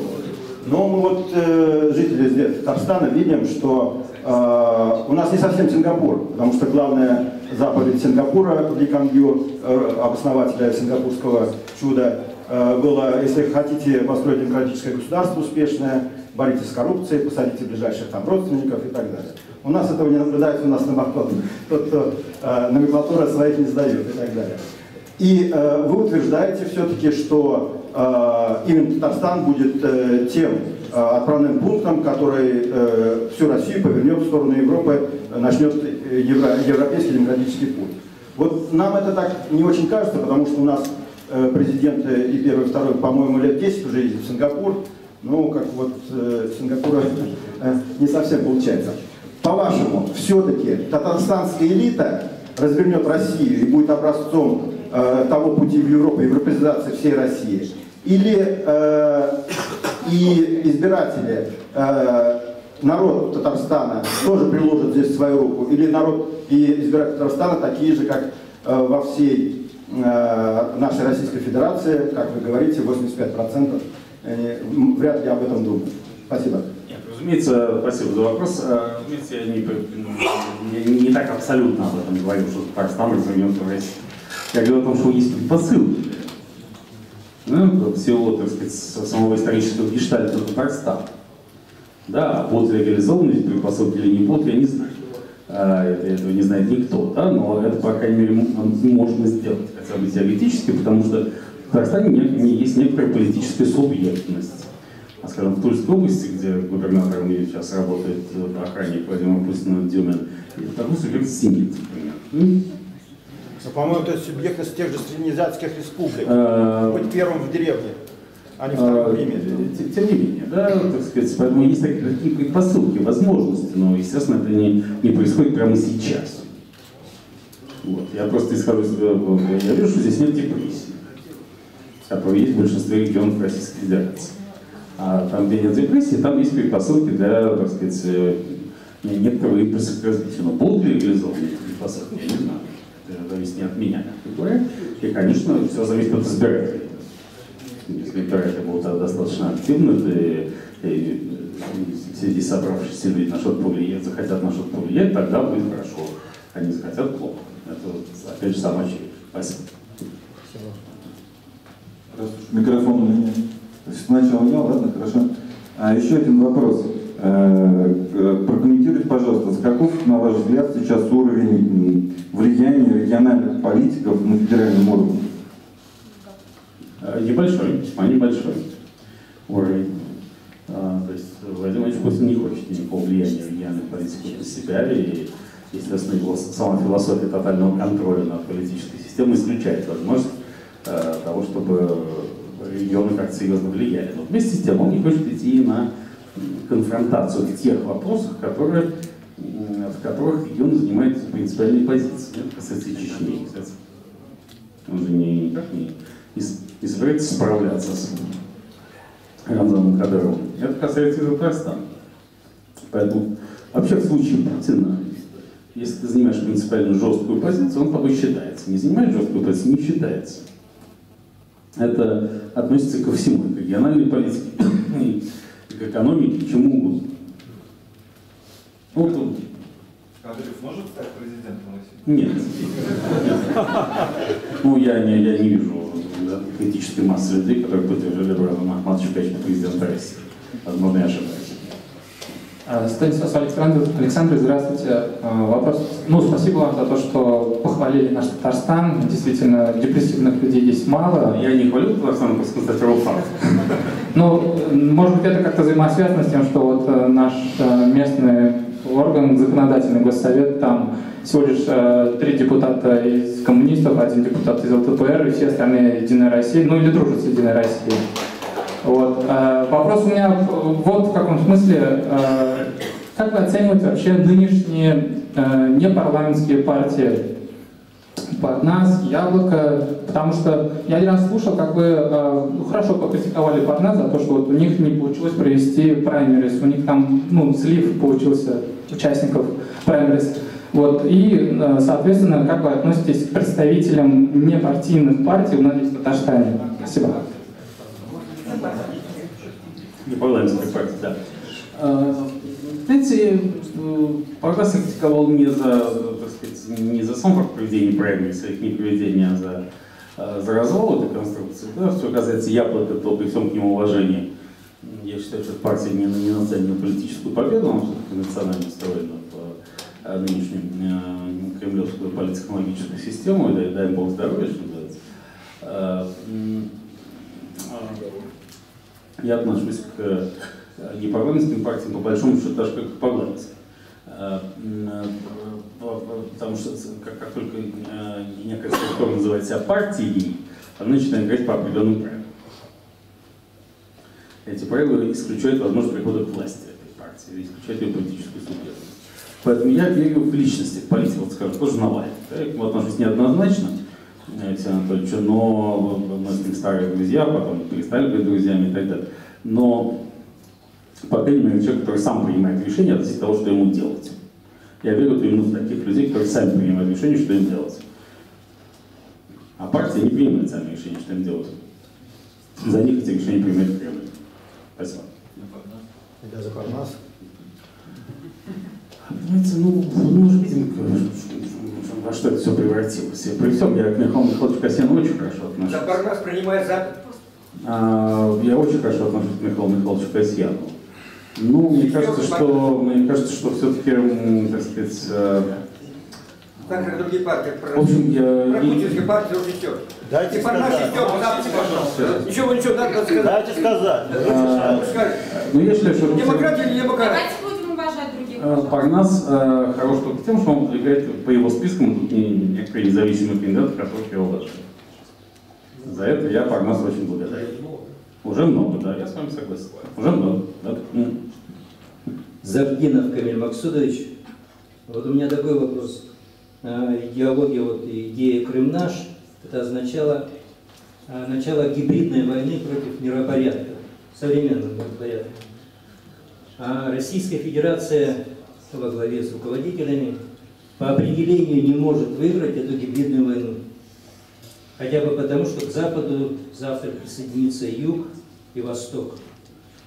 Но мы вот, э, жители Татарстана, видим, что э, у нас не совсем Сингапур, потому что главная заповедь Сингапура, Ли Кан Ю, э, обоснователя сингапурского чуда, э, было, если хотите построить демократическое государство успешное, боритесь с коррупцией, посадите ближайших там родственников и так далее. У нас этого не наблюдается, у нас наоборот, тот, кто э, номенклатура своих не сдает и так далее. И э, вы утверждаете все-таки, что э, именно Татарстан будет э, тем э, отправным пунктом, который э, всю Россию повернет в сторону Европы, начнет евро, европейский демократический путь. Вот нам это так не очень кажется, потому что у нас э, президенты и первый, и второй, по-моему, лет 10 уже ездят в Сингапур. Ну, как вот э, Сингапура э, не совсем получается. По-вашему, все-таки татарстанская элита развернет Россию и будет образцом э, того пути в Европу, европеизации всей России? Или э, и избиратели, э, народ Татарстана тоже приложит здесь свою руку? Или народ и избиратели Татарстана такие же, как э, во всей э, нашей Российской Федерации, как вы говорите, 85%? Э, вряд ли об этом думают. Спасибо. Разумеется, спасибо за вопрос. А, разумеется, я не, не, не так абсолютно об этом говорю, что Татарстан развернется в России. Я говорю о том, что есть предпосылки. Ну, всего, так сказать, самого исторического гештальта Татарстана. Да, реализованы эти предпосылки или не будут, я не знаю. А, это, этого не знает никто, да, но это, по крайней мере, можно сделать, хотя бы теоретически, потому что в Татарстане не, не, есть некоторая политическая субъектность а скажем, в Тульской области, где губернатором сейчас работает охранник Владимир Пустин Дюмин, такой субъектности нет, например. По-моему, это субъектность тех же среднеазиатских республик. А, Быть первым в деревне, а не вторым в Риме. Тем не менее, да, так сказать, поэтому есть такие, предпосылки, возможности, но, естественно, это не, не происходит прямо сейчас. Вот. Я просто исхожу из я вижу, что здесь нет депрессии, которая есть в большинстве регионов Российской Федерации. А там, где нет депрессии, там есть предпосылки для, так сказать, э, некоторого импульса к развитию. Но будут ли реализованы эти предпосылки, я не знаю. Это зависит не от меня. И, конечно, все зависит от избирателей. электорате был тогда достаточно активны, и, и, все здесь собравшиеся люди на что-то повлиять, захотят на что-то повлиять, тогда будет хорошо. Они захотят плохо. Это, опять же, сама очевидно. Спасибо. Раз уж микрофон у меня. То есть сначала я, ладно, хорошо. А еще один вопрос. Э, э, Прокомментируйте, пожалуйста, каков, на ваш взгляд, сейчас уровень влияния региональных политиков на федеральном уровне? Э, Небольшой, весьма небольшой уровень. А, То есть Владимир Владимирович Путин не хочет никакого влияния региональных политиков на себя, и, естественно, его сама философия тотального контроля над политической системой исключает возможность того, чтобы регионы как-то серьезно влияли. Но вместе с тем он не хочет идти на конфронтацию в тех вопросах, которые, в которых регион занимает принципиальные позиции. Это касается Чечни, касается. Он же не, никак не, не, собирается справляться с Рамзаном Кадыровым. Это касается и Татарстана. Поэтому вообще в случае Путина, если ты занимаешь принципиально жесткую позицию, он тобой считается. Не занимаешь жесткую позицию, не считается. Это относится ко всему, к региональной политике, и к экономике, к чему угодно. Вот он. Кадыров может стать президентом России? Нет. Ну, я не, я не вижу критической массы людей, которые поддержали Ибрахима Ахматовича в качестве президента России. Возможно, я ошибаюсь. А, Станислав Александр, Александр, здравствуйте. А, Вопрос. Ну, спасибо вам за то, что похвалили наш Татарстан. Действительно, депрессивных людей здесь мало. Я не хвалю Татарстан, просто констатировал факт. Ну, может быть, это как-то взаимосвязано с тем, что вот э, наш э, местный орган, законодательный госсовет, там всего лишь э, три депутата из коммунистов, один депутат из ЛТПР, и все остальные Единой России, ну или дружат с Единой Россией. Вот. э, Вопрос у меня вот в каком смысле. э, Как вы оцениваете вообще нынешние э, непарламентские партии? под нас, яблоко, потому что я один раз слушал, как вы э, ну, хорошо покритиковали под нас за то, что вот у них не получилось провести праймерис, у них там ну, слив получился участников праймерис. Вот, и, соответственно, как вы относитесь к представителям непартийных партий у нас в Татарстане? Спасибо. Непарламентской партии, да. Э, Знаете, э, Паргас критиковал не за, так сказать, не за сам факт проведения праймериса, их не проведения, а за, э, за развал этой конструкции. Да, что касается яблока, то при всем к нему уважении, я считаю, что партия не, не нацелена на политическую победу, она все-таки национально настроена в э, нынешнюю э, кремлевскую политтехнологическую систему, и дай, дай бог здоровья, что называется. Я отношусь к э, непарламентским партиям по большому счету даже как к парламентским. Э, э, по- по- Потому что как, как только некая структура называет себя партией, она начинает играть по определенным правилам. Эти правила исключают возможность прихода к власти этой партии, исключают ее политическую субъектность. Поэтому я верю в личности, в политику, вот скажем, тоже Навальный. Да, я к нему отношусь неоднозначно, Алексею Анатольевичу, но мы с ним старые друзья, потом перестали быть друзьями и так далее. Но, по крайней мере, человек, который сам принимает решение относительно того, что ему делать. Я верю именно в таких людей, которые сами принимают решение, что им делать. А партия не принимает сами решения, что им делать. За них эти решения принимает Кремль. Спасибо. Я за Парнас. Понимаете, ну, мы уже видим, во что это все превратилось. И при всем я к Михаилу Михайловичу Касьяну очень хорошо отношусь. Запорнас принимает Запад. А, Я очень хорошо отношусь к Михаилу Михайловичу Касьяну. Ну, мне кажется, что, мне кажется, что все-таки, так сказать, э, Как и другие партии. в общем, я... Про путинскую партию уже все. Дайте И Парнас сказать. идет, западите, пожалуйста. Ничего, ничего, надо сказать. Дайте сказать. А, Ну, я считаю, что... Демократия или демократия? Давайте будем уважать других. Э, Парнас э, хорош только тем, что он выдвигает по его спискам некоторые независимые кандидаты, которых я уважаю. За это я Парнасу очень благодарен. Уже много, да, я с вами согласен. Уже много, да. Завгинов Камиль Максудович. Вот у меня такой вопрос. А, Идеология, вот и идея Крым наш, это означало а, начало гибридной войны против миропорядка, современного миропорядка. А Российская Федерация во главе с руководителями по определению не может выиграть эту гибридную войну. Хотя бы потому, что к Западу завтра присоединится Юг и Восток.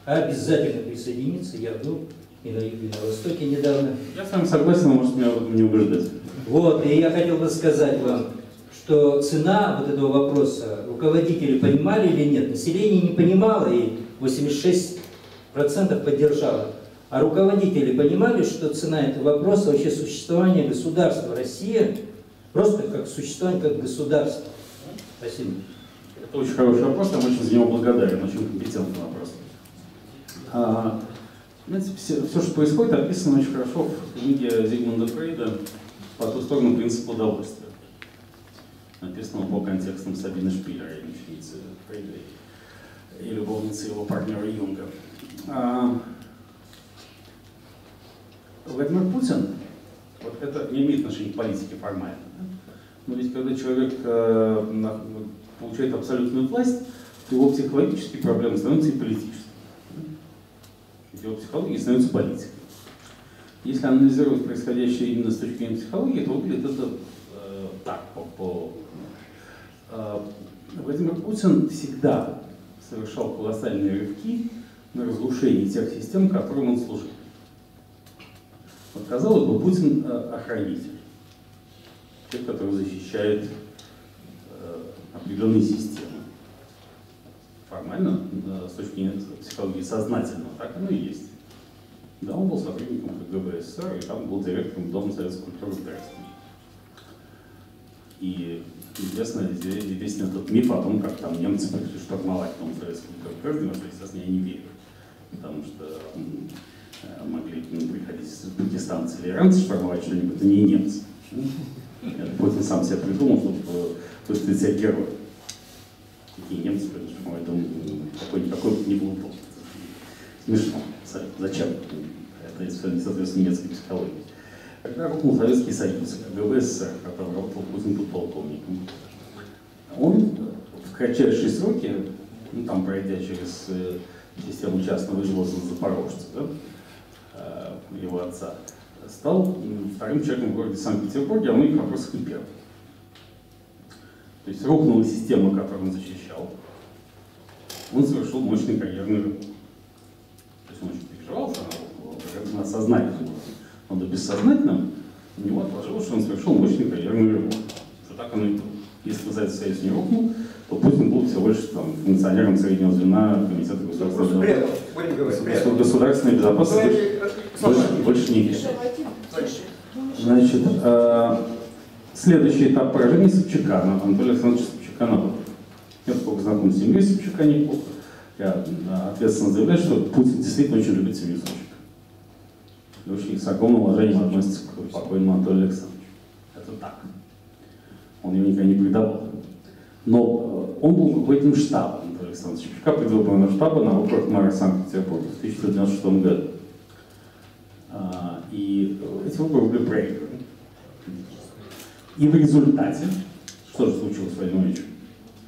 А обязательно присоединится, я был и на Юге, и на Востоке недавно. Я с вами согласен, может меня в этом не убеждать. Вот, и я хотел бы сказать вам, что цена вот этого вопроса руководители понимали или нет. Население не понимало, и 86% поддержало. А руководители понимали, что цена этого вопроса вообще существования государства Россия, просто как существование как государство. Спасибо. Это очень хороший вопрос, я очень за него благодарен, очень компетентный вопрос. А, знаете, все, все, что происходит, описано очень хорошо в книге Зигмунда Фрейда «По ту сторону принципа удовольствия». Написано по контекстам Сабины Шпиллера, ученицы Фрейда и любовницы его партнера Юнга. А, Владимир Путин, вот это не имеет отношения к политике формально, да? но ведь когда человек э, получает абсолютную власть, то его психологические проблемы становятся и политическими. Да? Его психология становится политикой. Если анализировать происходящее именно с точки зрения психологии, то выглядит это э, так, по, по э, Владимир Путин всегда совершал колоссальные рывки на разрушение тех систем, которым он служил. Вот, казалось бы, Путин э, охранитель, человек, который защищает э, определенные системы. Формально, э, с точки зрения психологии сознательно, так оно и есть. Да, он был сотрудником КГБ СССР, и там был директором Дома советской культуры в Бресте. И известно, известен этот миф о том, как там немцы пришли штурмовать Дом Бресте, во что, естественно, я не верю. Потому что Э, могли приходить пакистанцы или иранцы штурмовать что-нибудь, это не немцы. Это Путин сам себя придумал, чтобы чувствовать себя героем. Какие немцы придут штурмовать дом, такой никакой не был повод. Смешно. Зачем? Это не соответствует немецкой психологии. Когда рухнул Советский Союз, КГБ СССР, который работал Путин подполковником, он в кратчайшие сроки, ну, там пройдя через э, систему частного извоза запорожца, да, Э, его отца, стал вторым человеком в городе Санкт-Петербурге, а мы их вопросах не первым. То есть рухнула система, которую он защищал. Он совершил мощный карьерный рывок. То есть он очень переживал, что она. Он до бессознательном, у него отложилось, что он совершил мощный карьерный рывок. Что так оно и было. Если Советский Союз не рухнул, то Путин был всего лишь там, функционером среднего звена Комитета государственной, государственной безопасности. Больше, больше не вижу. Значит, э, следующий этап поражения Собчака, Анатолия Александровича Собчака на Я сколько знаком с семьей Собчака неплохо. Я э, ответственно заявляю, что Путин действительно очень любит семью Собчака. И очень с огромным уважением относится к покойному Анатолию Александровичу. Это так. Он его никогда не предавал. Но э, он был руководителем штаба Анатолия Александровича Собчака, предвыборного штаба на выборах мэра Санкт-Петербурга в 1996 году. А, и эти выборы были проиграны. И в результате, что же случилось с Владимиром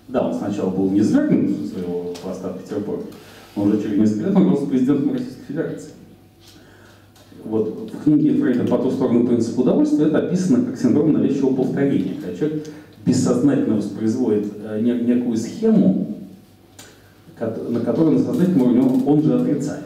Да, он сначала был не свергнут своего поста в Петербурге, но уже через несколько лет он был президентом Российской Федерации. Вот в книге Фрейда «По ту сторону принципа удовольствия» это описано как синдром навязчивого повторения, когда человек бессознательно воспроизводит э, некую схему, на которую на сознательном уровне он же отрицает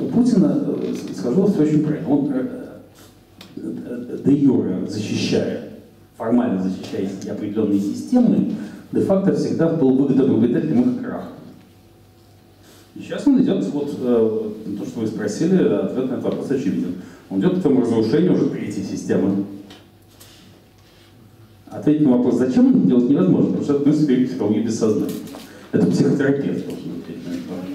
у Путина э, сложилось очень правильно. Он э, де юре защищая, формально защищая определенные системы, де-факто всегда был выгодообладателем их краха. Сейчас он идет, вот то, что вы спросили, ответ на этот вопрос очевиден. Он идет к тому разрушению уже третьей системы. Ответить на вопрос, зачем он делать невозможно, потому что относится к психологии бессознательно. Это психотерапевт должен ответить на этот вопрос.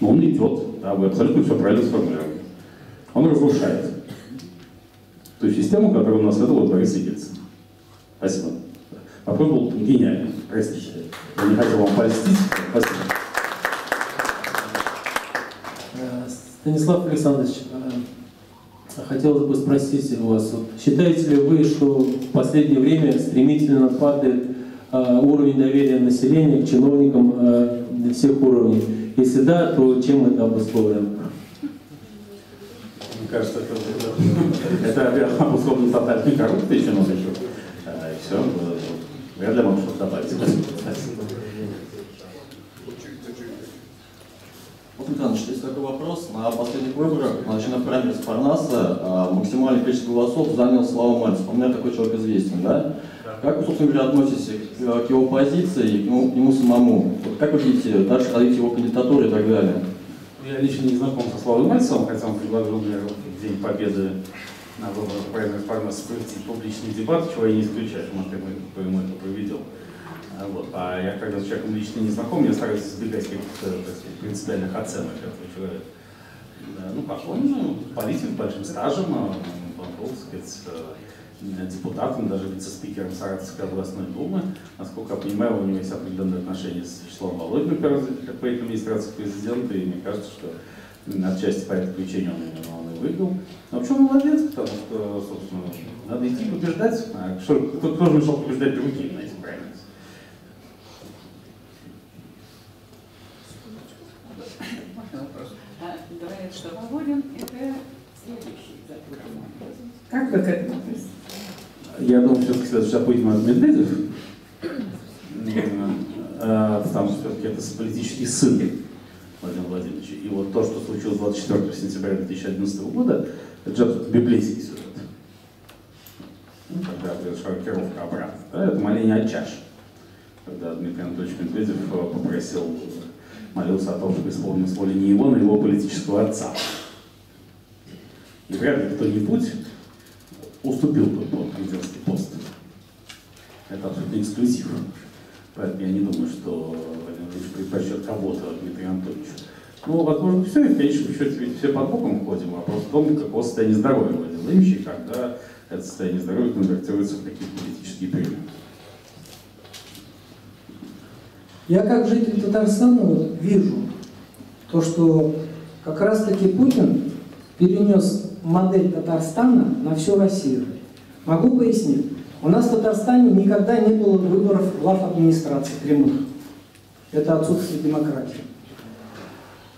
Но он идет да, вы абсолютно все правильно сформулировали. Он разрушает ту систему, которую унаследовал Борис Ельцин. Спасибо. Вопрос был гениальный. Простите. Я не хотел вам польстить. Спасибо. Э, Станислав Александрович, э, хотелось бы спросить у вас, вот, считаете ли вы, что в последнее время стремительно падает э, уровень доверия населения к чиновникам всех уровней? Если да, то чем это обусловлено? Мне кажется, это, это обусловлено тотальной коррупцией чиновников. И все. Вряд ли вам что-то добавить. Владимир Иванович, есть такой вопрос. На последних выборах, значит, на праймерис Парнаса а, максимальное количество голосов занял Слава Мальцев. У меня такой человек известен, да? Как вы, собственно говоря, относитесь к, к его позиции и к нему, к нему самому? Вот как вы видите дальше ходить его кандидатуры и так далее? Я лично не знаком со Славой Мальцевым, хотя он предложил мне в День Победы на выборах правильно Парнаса провести публичный дебат, чего я не исключаю, что может, я бы ему это проведел. А Вот. А я когда с человеком лично не знаком, я стараюсь избегать каких-то принципиальных оценок этого человека. Ну как, он ну, политик с большим стажем, а, он был, так сказать, э, депутатом, даже вице-спикером Саратовской областной думы. Насколько я понимаю, у него есть определенные отношения с Вячеславом Володиным, как по администрации президента, и мне кажется, что отчасти по этой причине он, он и выиграл. Но вообще он молодец, потому что, собственно, надо идти побеждать. А что, кто, кто же мешал побеждать другим на А, Говорят, что Володин – это следующий. Как вы к этому относитесь? Я думаю, все-таки следующий от Медведев, э, потому что все-таки это политический сын Владимира Владимировича. И вот то, что случилось 24 сентября 2011 года, это библейский сюжет. Ну, когда шокировка обратно. Да, это моление о чаше. Когда Дмитрий Анатольевич Медведев э, попросил, молился о том, чтобы исполнилась воля не его, но его политического отца. И вряд ли кто-нибудь уступил бы под президентский пост. Это абсолютно эксклюзив. Поэтому я не думаю, что Владимир Владимирович предпочтет кого-то Дмитрию Анатольевичу. Ну, возможно, все, и в конечном счете ведь все под боком ходим. Вопрос в том, какого состояния здоровья Владимир Владимирович, и когда это состояние здоровья конвертируется в какие-то политические приемы. Я как житель Татарстана вот вижу то, что как раз-таки Путин перенес модель Татарстана на всю Россию. Могу пояснить. У нас в Татарстане никогда не было выборов глав администрации прямых. Это отсутствие демократии.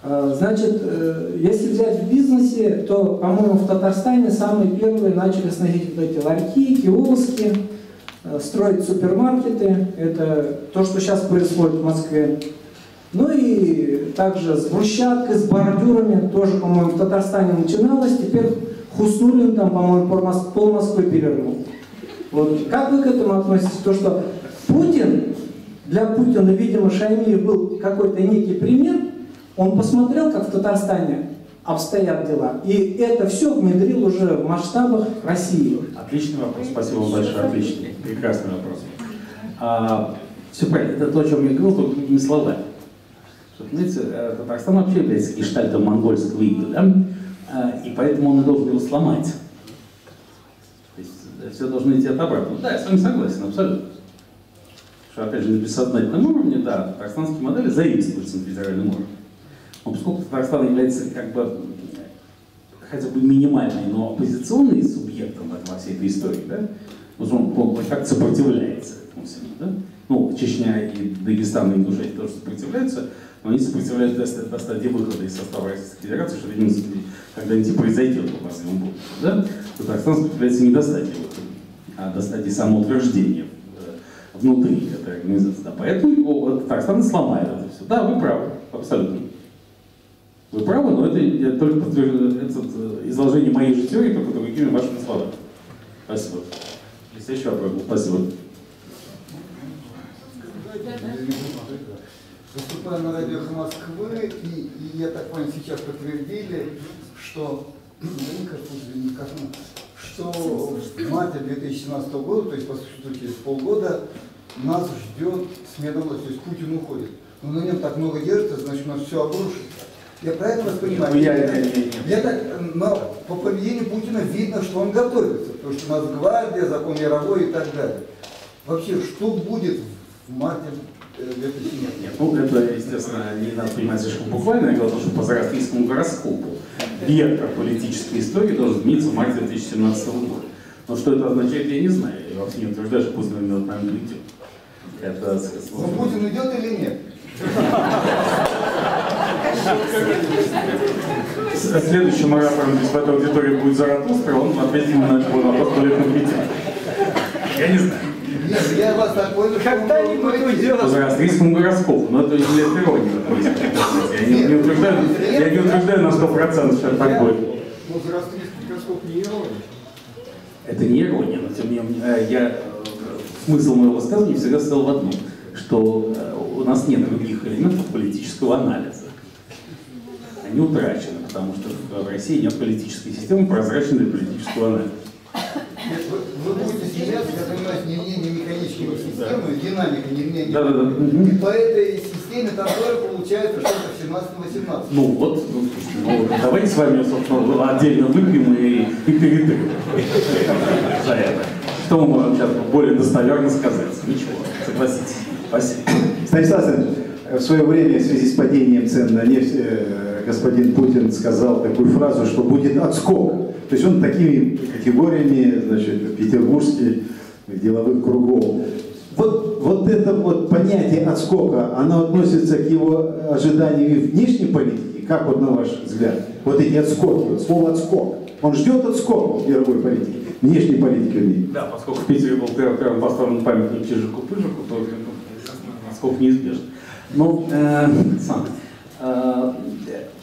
А, Значит, э, если взять в бизнесе, то, по-моему, в Татарстане самые первые начали сносить вот эти ларьки, киоски, строить супермаркеты. Это то, что сейчас происходит в Москве. Ну и также с брусчаткой, с бордюрами, тоже, по-моему, в Татарстане начиналось. Теперь Хуснулин там, по-моему, пол Москвы перевернул. Вот. Как вы к этому относитесь? То, что Путин, для Путина, видимо, Шаймиев был какой-то некий пример, он посмотрел, как в Татарстане обстоят дела, и это все внедрил уже в масштабах России. Отличный вопрос, спасибо вам большое, отличный, прекрасный вопрос. А, все правильно, это то, о чем я говорил, только другими словами. Что, знаете, э, Татарстан вообще является гештальтом монгольского ига, да? А, и поэтому он и должен его сломать. То есть э, все должно идти от обратного. Да, я с вами согласен, абсолютно. Что, опять же, на бессознательном уровне, да, татарстанские модели заимствуются на федеральном уровне. Но поскольку Татарстан является как бы хотя бы минимальный, но оппозиционный субъектом во во всей этой истории, да, вот он, он как сопротивляется этому всему, да? Ну, Чечня и Дагестан и Ингушетия тоже сопротивляются, но они сопротивляются до, до стадии выхода из состава Российской Федерации, что, видимо, когда-нибудь произойдет по максимуму будущем, да? Татарстан сопротивляется не до стадии выхода, а до стадии самоутверждения э, внутри этой организации. Да, поэтому его Татарстан сломает это все. Да, вы правы, абсолютно. Вы правы, но это я только подтверждаю это э, изложение моей же теории, только другими вашими словами. Спасибо. Следующий вопрос. Спасибо. Выступая на радио Москвы, и, и я так понял, сейчас подтвердили, что, что в марте 2017 года, то есть, по сути, через полгода, нас ждет смена власти, то есть Путин уходит. Но на нем так много держится, значит, у нас все обрушится. Я правильно вас понимаю? Ну, я- я- я- я- Я так, но по поведению Путина видно, что он готовится, потому что у нас гвардия, закон мировой и так далее. Вообще, что будет в марте э, 2017 Нет, ну это, естественно, не надо понимать слишком буквально, я говорю, что по зороастрийскому гороскопу вектор политической истории должен измениться в марте 2017 года. Но что это означает, я не знаю. Я вообще не утверждаю, что Путин именно к нам идет. Это сложно. Путин идет или нет? Следующим оратором здесь в этой аудитории будет Заратустра, он ответит на этот вопрос более компетентно. Я не знаю. Нет, я вас так понял, Когда-нибудь уйдет. По зороастрийскому гороскопу, но это не ирония. Я не, не утверждаю, я не утверждаю на 100%, что это так будет. Ну, зороастрийский гороскоп не ирония. Это не ирония, но тем не менее, э, я, э, смысл моего высказывания всегда стоял в одном, что э, у нас нет других элементов политического анализа. Они утрачены, потому что в России нет политической системы, прозрачной для политического анализа. Нет, вы, вы будете смеяться, я понимаю, не мнение механической системы, динамика, не мнение. Да, да, да. И по этой системе там тоже получается что-то в 17-18. Ну вот, ну, слушайте, ну, давайте с вами, собственно, отдельно выпьем и, и перетрем за это. Что мы можем сейчас более достоверно сказать? Ничего, согласитесь. Спасибо. Станислав Александрович, в свое время в связи с падением цен на нефть э, господин Путин сказал такую фразу, что будет отскок. То есть он такими категориями, значит, петербургских деловых кругов. Вот, вот это вот понятие отскока, оно относится к его ожиданиям и внешней политики? Как вот на ваш взгляд? Вот эти отскоки, вот слово отскок. Он ждет отскока в мировой политике, внешней политике вернее. Да, поскольку в Питере был поставлен памятник Чижику-Пыжику, то ну, сколько Но э, сам, э,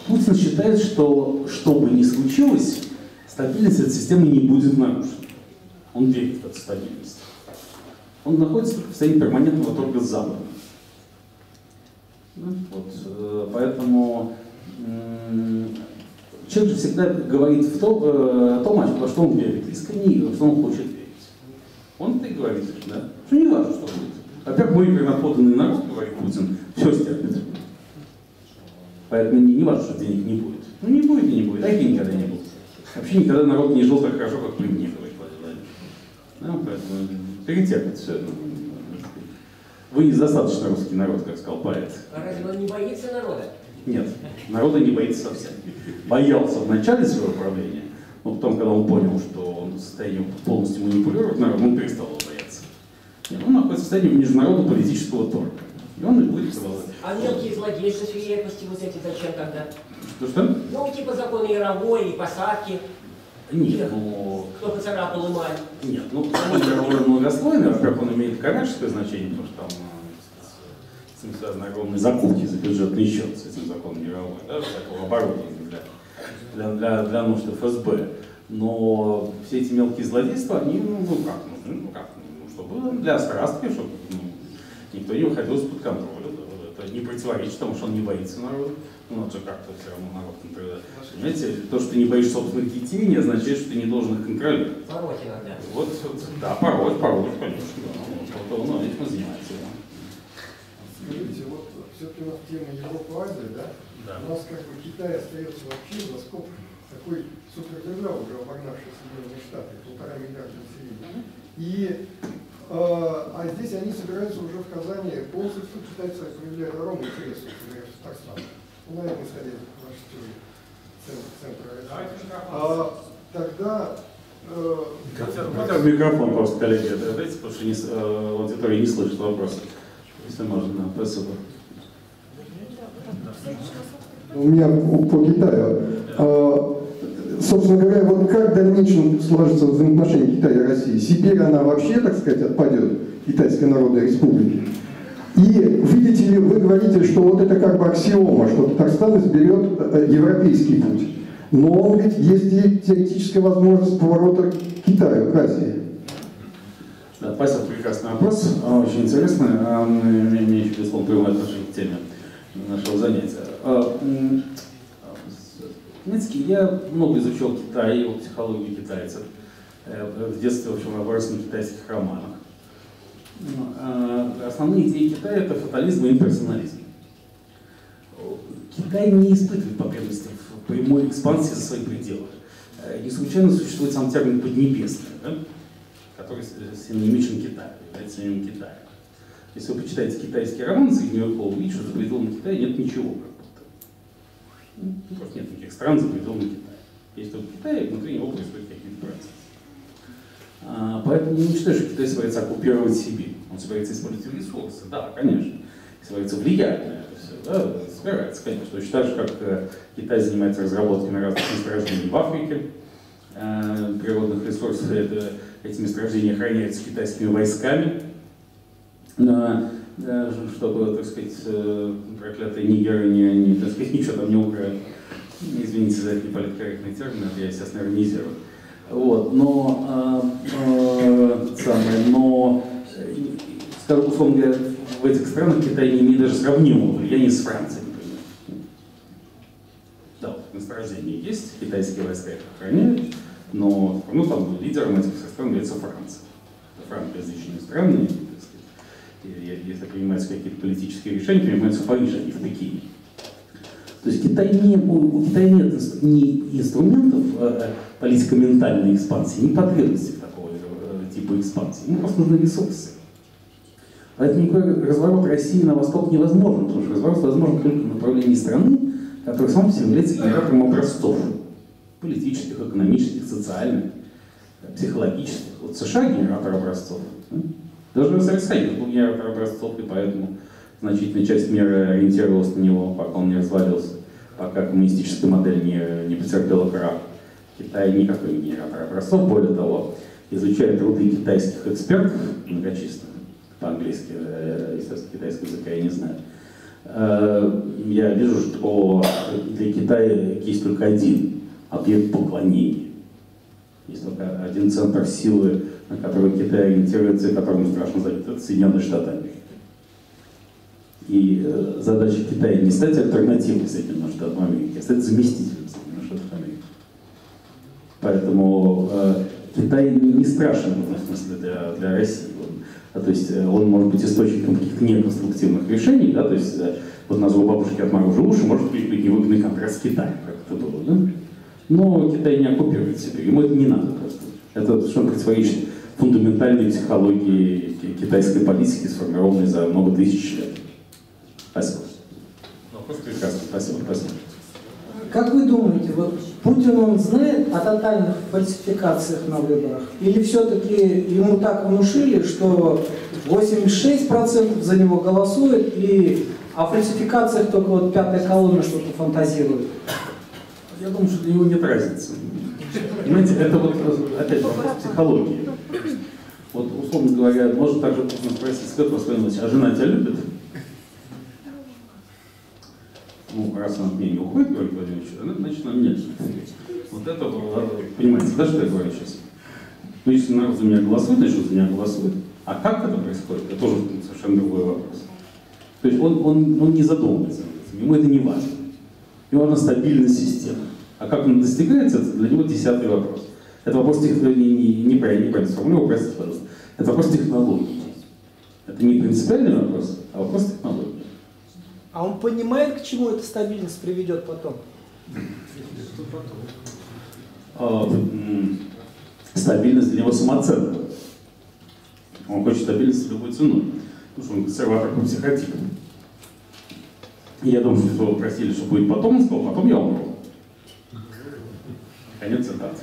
Путин считает, что что бы ни случилось, стабильность этой системы не будет нарушена. Он верит в эту стабильность. Он находится в состоянии перманентного торга с Западом. Ну, вот, э, поэтому м, человек же всегда говорит в том, э, том, во что он верит, искренне, во что он хочет верить. Он это и говорит, да, что не важно, что будет. Во-первых, мой верноподанный народ, говорит Путин, все стерпит. Поэтому не, не важно, что денег не будет. Ну не будет и не будет, а их никогда не будет. Вообще никогда народ не жил так хорошо, как при мне, говорит Владимир. Ну, поэтому перетерпит все это. Вы недостаточно русский народ, как сказал поэт. А разве он не боится народа? Нет, народа не боится совсем. Боялся в начале своего правления, но потом, когда он понял, что он в состоянии полностью манипулировать народом, он перестал его бояться. Он находится в состоянии международного политического торга. И он и будет продолжать. А мелкие злодейства, свирепости вот эти зачем тогда? Что-что? Ну, типа законы Яровой и посадки. Нет, ну... Кто поцарапал эмаль. Нет, ну, закон Яровой многослойный, во-первых, он имеет коммерческое значение, потому что там э, с этим связаны огромные закупки за бюджетный счет с этим законом Яровой, да, всякого оборудования для, для, для, для нужд ФСБ. Но все эти мелкие злодейства, они, ну, ну как, нужны, ну как, ну, чтобы для страстки, чтобы ну, никто не выходил из-под контроля. Да, это не противоречит тому, что он не боится народа. Ну, надо же как-то все равно народ контролировать. Понимаете, то, что ты не боишься собственных детей, не означает, что ты не должен их контролировать. Пороть иногда. Вот, вот, да, пороть, пороть, конечно. Да. Вот, вот, он этим и занимается. Да. Скажите, вот все-таки у нас тема Европа-Азия, да? Да. У нас как бы Китай остается вообще за такой супердержавы, уже обогнавшей Соединенные Штаты, полтора миллиарда населения. И а, а здесь они собираются уже в Казани полностью китайцы проявляют огромный интерес, например, в Татарстан. Ну, наверное, исходя из вашей теории центра. А, тогда э, Хотя в микрофон просто, коллеги, дайте, потому что не, э, аудитория не слышит вопроса. Если можно, да, спасибо. У меня по по Китаю. А, Собственно говоря, вот как в дальнейшем сложится взаимоотношения Китая и России? Сибирь, она вообще, так сказать, отпадет Китайской Народной Республике. И видите ли, вы говорите, что вот это как бы аксиома, что Татарстан изберет э, европейский путь. Но он ведь есть и теоретическая возможность поворота к Китаю, к Азии. Да, спасибо, прекрасный вопрос, а, очень интересный, а, имеющий, безусловно, прямое отношение к теме нашего занятия. М, Знаете, я много изучал Китай, его психологию китайцев. Э, В детстве, в общем, я вырос на китайских романах. Ну, а, Основные идеи Китая – это фатализм и имперсонализм. Китай не испытывает потребности в прямой экспансии за свои пределы. Э, Не случайно существует сам термин «поднебесное», да? который с- синонимичен Китаю, является синонимом Китая. Если вы почитаете китайский роман Средневекового, вы увидите, что за пределами Китая нет ничего как просто нет никаких стран за пределами Китая. Есть только Китай, и внутри него происходят какие-то процессы. А, поэтому не считаю, что Китай собирается оккупировать Сибирь. Он собирается использовать ресурсы, да, конечно. И собирается влиять на это все, да, собирается, конечно. Точно так же, как э, Китай занимается разработками разных месторождений в Африке, э, природных ресурсов, это, эти месторождения охраняются китайскими войсками, чтобы, так сказать, э, проклятые нигеры не, не, так сказать, ничего там не украли. Извините за этот неполиткорректный термин, это я сейчас нормализирую. Вот, но, э, э, самое, но, скажем, условно говоря, в этих странах Китай не имеет даже сравнимого влияния с Францией, например. Да, вот месторождение есть, китайские войска их охраняют, но ну, там, лидером этих стран является Франция. Франкоязычные страны, если принимаются какие-то политические решения, принимаются в Париже, а не в Пекине. То есть Китай не, у Китая нет ни инструментов э, политико-ментальной экспансии, ни потребностей такого э, типа экспансии. Ему просто нужны ресурсы. Поэтому никакой разворот России на восток невозможен, потому что разворот возможен только в направлении страны, которая сам по себе является генератором образцов. Политических, экономических, социальных, психологических. Вот США генератор образцов. Даже СССР был генератор образцов, и поэтому значительная часть мира ориентировалась на него, пока он не развалился, пока коммунистическая модель не, не потерпела крах. Китай никакой не образцов, более того, изучая труды китайских экспертов, многочисленных, по-английски, э, естественно, китайского языка я не знаю, э, я вижу, что для Китая есть только один объект поклонения. Есть только один центр силы, на который Китай ориентируется и которому страшно забить. Это Соединенные Штаты Америки. И э, задача Китая не стать альтернативой Соединенным Штатам Америки, а стать заместителем Соединенных Штатов Америки. Поэтому э, Китай не страшен в этом смысле для, для России. Он, а, то есть э, он может быть источником каких-то неконструктивных решений, да, то есть э, вот на зло бабушки отморожу уши может быть невыгодный контракт с Китаем, как это было, да? Но Китай не оккупирует себя, ему это не надо просто. Это совершенно противоречит фундаментальной психологии китайской политики, сформированной за много тысяч лет. Спасибо. Вопрос прекрасный. Спасибо, спасибо. Как вы думаете, вот Путин, он знает о тотальных фальсификациях на выборах? Или все-таки ему так внушили, что 86% за него голосует, и о фальсификациях только вот пятая колонна что-то фантазирует? Я думаю, что для него нет разницы. Понимаете, это вот, опять вопрос психологии. Вот, условно говоря, можно также спросить, скажите, Василий а жена тебя любит? ну, раз она от меня не уходит, говорит Владимир Ильич, значит, она нет. Вот это, понимаете, да, что я говорю сейчас? Ну, если народ за меня голосует, значит, за меня голосует. А как это происходит, это тоже совершенно другой вопрос. То есть он, он, он не задумывается ему это не важно. Ему важна стабильность системы. А как он достигается, это для него десятый вопрос. Это вопрос технологии, не, не, неправильно, неправильно сформулировал, простите, пожалуйста. Это вопрос технологии. Это не принципиальный вопрос, а вопрос технологии. А он понимает, к чему эта стабильность приведет потом? А, стабильность для него самоценка. Он хочет стабильности любой ценой, потому что он консерватор по психотипу. И я думаю, что его просили, что будет потом, он сказал, потом я умру. Конец цитаты.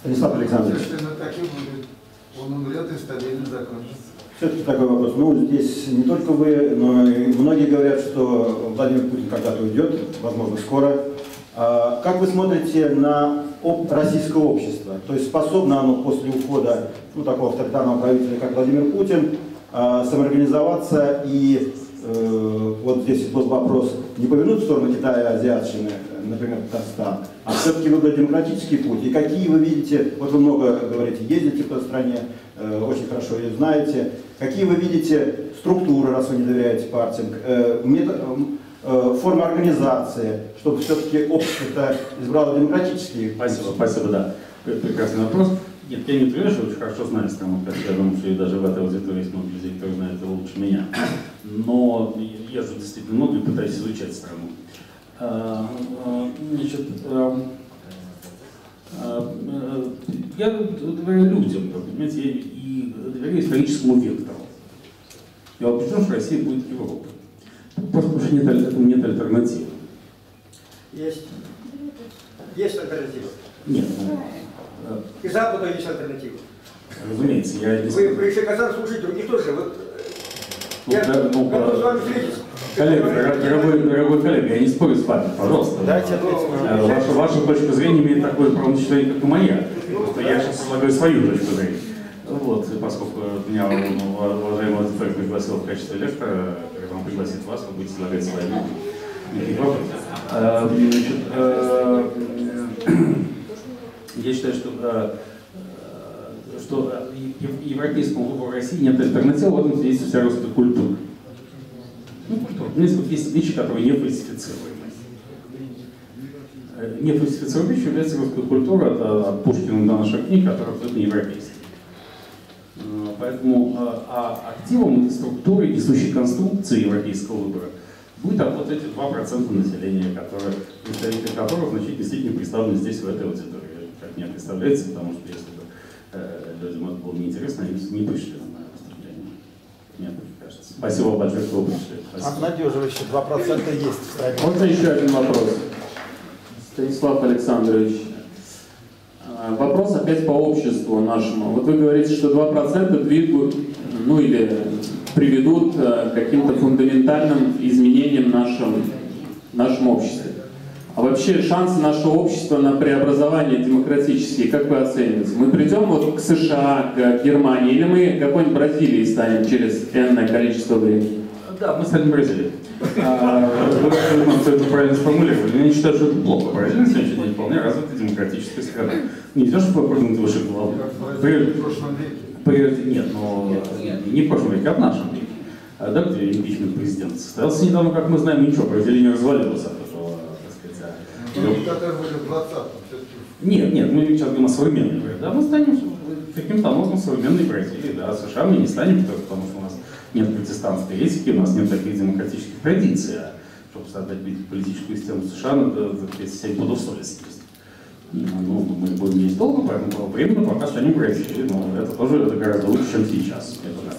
Станислав Александрович. Если на таким будет, он умрет и стабильно закончится. Все-таки такой вопрос. Ну, здесь не только вы, но и многие говорят, что Владимир Путин когда-то уйдет, возможно, скоро. А как вы смотрите на об российское общество? То есть способно оно после ухода ну, такого авторитарного правителя, как Владимир Путин, а, самоорганизоваться и э, вот здесь был вопрос, не повернуть в сторону Китая и азиатчины, например, Татарстан, а все-таки выбрать демократический путь. И какие вы видите, вот вы много говорите, ездите по стране, э, очень хорошо ее знаете, Какие вы видите структуры, раз вы не доверяете партиям, э, э, формы организации, чтобы все-таки общество избрало демократические? Спасибо, спасибо, да. Прекрасный вопрос. Нет, я не утверждаю, что очень хорошо знаю страну, как я думаю, что и даже в этой аудитории есть много людей, которые знают это лучше меня. Но я же действительно много пытаюсь изучать страну. А, а, значит, а, я доверяю людям, понимаете, и доверяю историческому вектору. Я убежден, что Россия будет Европой. Просто потому что нет, этому нет альтернативы. Есть. Есть альтернатива. Нет. Ну, и Западу есть альтернатива. Разумеется, я Вы пришли Казан слушать других тоже. Вот, ну, я да, ну, готов с вами встретиться. Коллега, дорогой, дорогой коллега, я не спорю с вами, пожалуйста. Дайте ответить. Э, ваша, ваша точка зрения имеет такое право на как и моя. Просто я сейчас излагаю свою точку зрения. Вот, поскольку меня уважаемый АДФ пригласил в качестве лектора, когда он пригласит вас, вы будете излагать свои значит, а, я считаю, что, что европейскому выбору России нет альтернативы, в этом есть вся русская культура. Ну, культура. У нас вот есть вещи, которые не фальсифицируемы. Не фальсифицируемой вещью является русская культура от, от Пушкина до наших книг, которая абсолютно европейская. Поэтому а активом этой структуры, несущей конструкции европейского выбора, будет вот эти 2% населения, которые, представители которых значительной степени представлены здесь, в этой аудитории. Как мне представляется, потому что если бы э, людям это было неинтересно, они не пришли на выступление. Мне так кажется. Спасибо большое, что вы пришли. Обнадеживающе, 2% есть в стране. Можно еще один вопрос? Станислав Александрович, а, Вопрос опять по обществу нашему. Вот вы говорите, что 2% двигают, ну или приведут э, к каким-то фундаментальным изменениям в нашем, нашем обществе. А вообще шансы нашего общества на преобразование демократические, как вы оцениваете? Мы придем вот к США, к Германии, или мы какой-нибудь Бразилией станем через энное количество времени? Да, мы станем Бразилией. А, вы абсолютно это правильно сформулировали. Я не считаю, что это плохо. Бразилия на сегодняшний день вполне развитая демократическая страна. Не то, что вы выше головы. Прежде нет, но не в прошлом веке, а в нашем веке. А, да, где импичмент президента состоялся недавно, как мы знаем, ничего, Бразилия не развалилась так ну, которые были в 20-м, Нет, нет, мы сейчас говорим о современной Да, мы станем каким-то образом современной Бразилии, да, США мы не станем, потому что у нас нет протестантской этики, у нас нет таких демократических традиций. А чтобы создать политическую систему США, надо за 7 пудов соли съесть. Ну, мы будем есть долго, поэтому временно пока станем Бразилией, но это тоже это гораздо лучше, чем сейчас. Это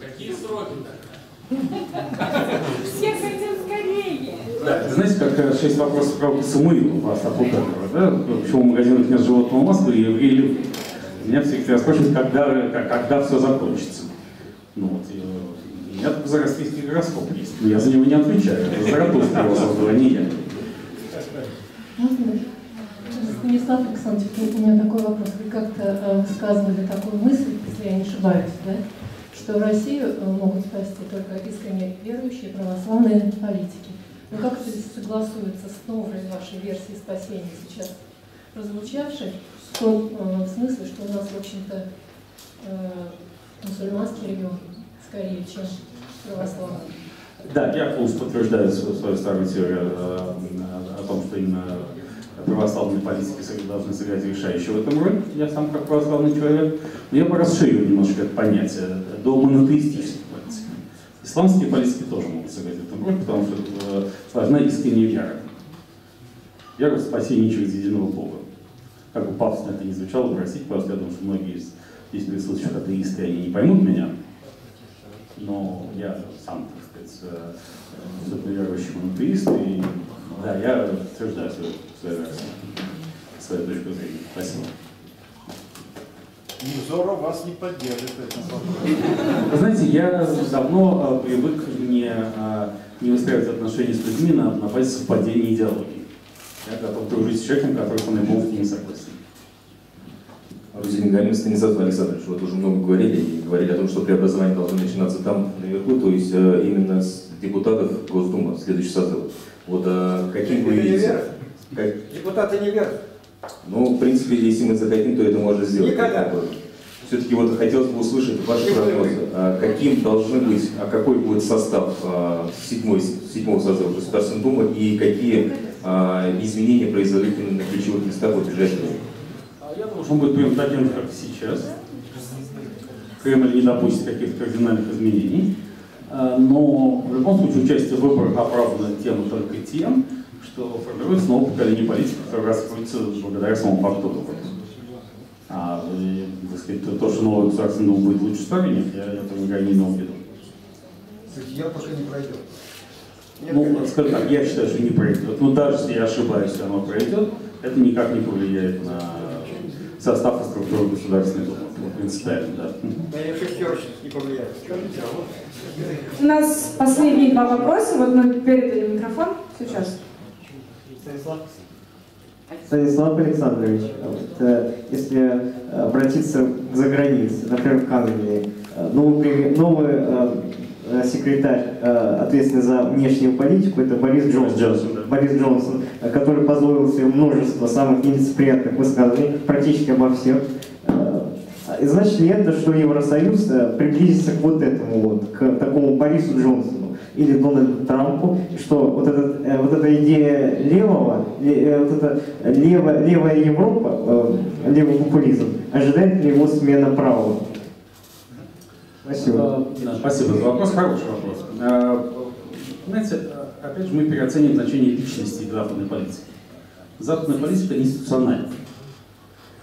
Какие сроки-то? Все хотим скорее. Да, знаете, как э, шесть вопросов про Самуила вас Апухатова, да? Почему в магазинах нет животного масла и евреи Меня всегда спрашивают, когда, когда все закончится. Ну вот, у меня только зарослийский гороскоп есть, но я за него не отвечаю. Это Заратустра его создала, не я. Можно? Станислав Александрович, у меня такой вопрос. Вы как-то э, высказывали такую мысль, если я не ошибаюсь, да? что в Россию э, могут спасти только искренне верующие православные политики. Но как это согласуется с новой вашей версией спасения сейчас прозвучавшей, в том э, смысле, что у нас, в общем-то, мусульманский регион скорее, чем православный? Да, я полностью подтверждаю свою, старую теорию о, о том, что именно православные политики должны сыграть решающую в этом роль. Я сам как православный человек. Но я бы расширил немножко это понятие до монотеистических политик. Исламские политики тоже могут сыграть в этом роль, потому что важна искренняя вера. Вера в спасение через единого Бога. Как бы пафосно это не звучало в России, что я думаю, что многие из здесь присутствующих атеисты, они не поймут меня. Но я сам, так сказать, абсолютно э, монотеист, и да, я утверждаю свою, свою версию, свою точку зрения. Спасибо. Невзоров вас не поддержит в этом вопросе. Вы знаете, я давно э, привык не, э, не выстраивать отношения с людьми на, на базе совпадения идеологии. Я готов дружить с человеком, который мной полностью не согласен. Рузин Галин Станислав Александрович, вот уже много говорили, и говорили о том, что преобразование должно начинаться там, наверху, то есть э, именно с депутатов Госдумы, следующий созыв. Вот а, каким вы видите? Как... Депутаты не вверх. Ну, в принципе, если мы захотим, то это можно сделать. Никогда. Все-таки вот хотелось бы услышать ваши прогнозы. А, каким должны быть, а какой будет состав а, седьмой, седьмого созыва Государственной Думы и какие а, изменения произойдут на ключевых местах в ближайшее время? Я думаю, что он будет примерно же, как сейчас. Кремль не допустит каких-то кардинальных изменений. Но в любом случае участие в выборах оправдано тем только тем, что формируется новое поколение политиков, которое раскроется благодаря самому факту выборов. А так сказать, то, что новый государственный дом будет лучше старый, нет, я этого никогда не имел в виду. Я пока не пройдет. Ну, скажем так, я считаю, что не пройдет. Но даже если я ошибаюсь, оно пройдет, это никак не повлияет на состав и структуру Государственной Думы. Принципиально, да. Я шестерочник не повлияет. У нас последние два вопроса. Вот мы передали микрофон сейчас. Станислав? Станислав Александрович, вот, э, если обратиться за границей, например, в Канаде, э, новый, новый э, секретарь, ответственный за внешнюю политику, это Борис Джонсон. Джонсон да. Борис Джонсон, который позволил себе множество самых нелицеприятных высказываний практически обо всех. И значит ли это, что Евросоюз приблизится к вот этому вот, к такому Борису Джонсону? Или Дональду Трампу, что вот, этот, э, вот эта идея левого, э, вот эта левая, левая Европа, э, левый популизм, ожидает ли его смена правого? Спасибо. Спасибо за вопрос. Хороший вопрос. Знаете, опять же, мы переоценим значение личности в западной политике. Западная политика институциональна.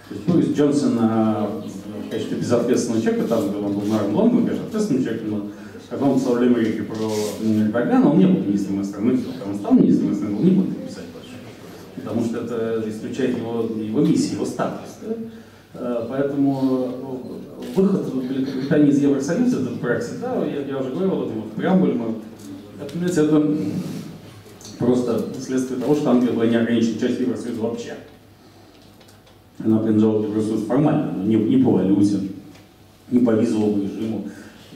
То есть Борис Джонсон, конечно, безответственный человек, там он был мэром Лондона, конечно, ответственный когда он писал Лемерики про Эрдогана, он не был министром дел. Когда он стал министром иностранных дел, не будет писать больше. Потому что это исключает его, его миссию, его статус. Да? Э, поэтому э, выход Великобритании из Евросоюза, этот Брексит, да, я, я уже говорил об этом в мы, это, понимаете, это просто следствие того, что Англия была не ограничена частью Евросоюза вообще. Она принадлежала к Евросоюзу формально, но не, не по валюте, не по визовому режиму,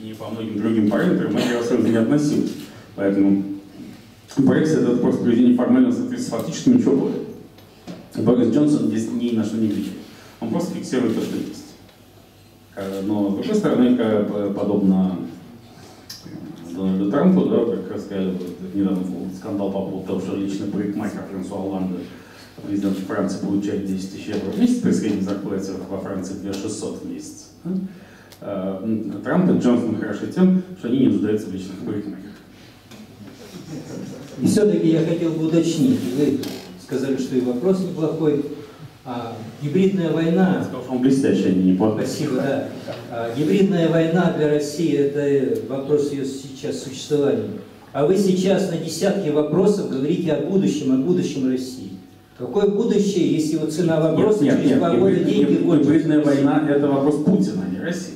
и по многим другим параметрам к Евросоюзу не относились. Поэтому Брексит это просто проведение формального соответствия фактически ничего более. Борис Джонсон здесь ни на что не влияет. Он просто фиксирует то, что есть. Э, но, с другой стороны, подобно Дональду Трампу, да, как рассказали вот, недавно скандал по поводу того, что лично парикмахер Франсуа Оланда, президент Франции, получает 10 тысяч евро в месяц при средней зарплате во Франции 2600 в месяц. Э, Трамп и Джонсон хороши тем, что они не нуждаются в личных парикмахерах. И все-таки я хотел бы уточнить. Вы сказали, что и вопрос неплохой. А, гибридная война... Сказал, что он блестящий, а не неплохой. Спасибо, да. А, гибридная война для России – это вопрос ее сейчас существования. А вы сейчас на десятки вопросов говорите о будущем, о будущем России. Какое будущее, если вот цена вопроса нет, через нет, два года деньги Гибридная война – это вопрос Путина, а не России.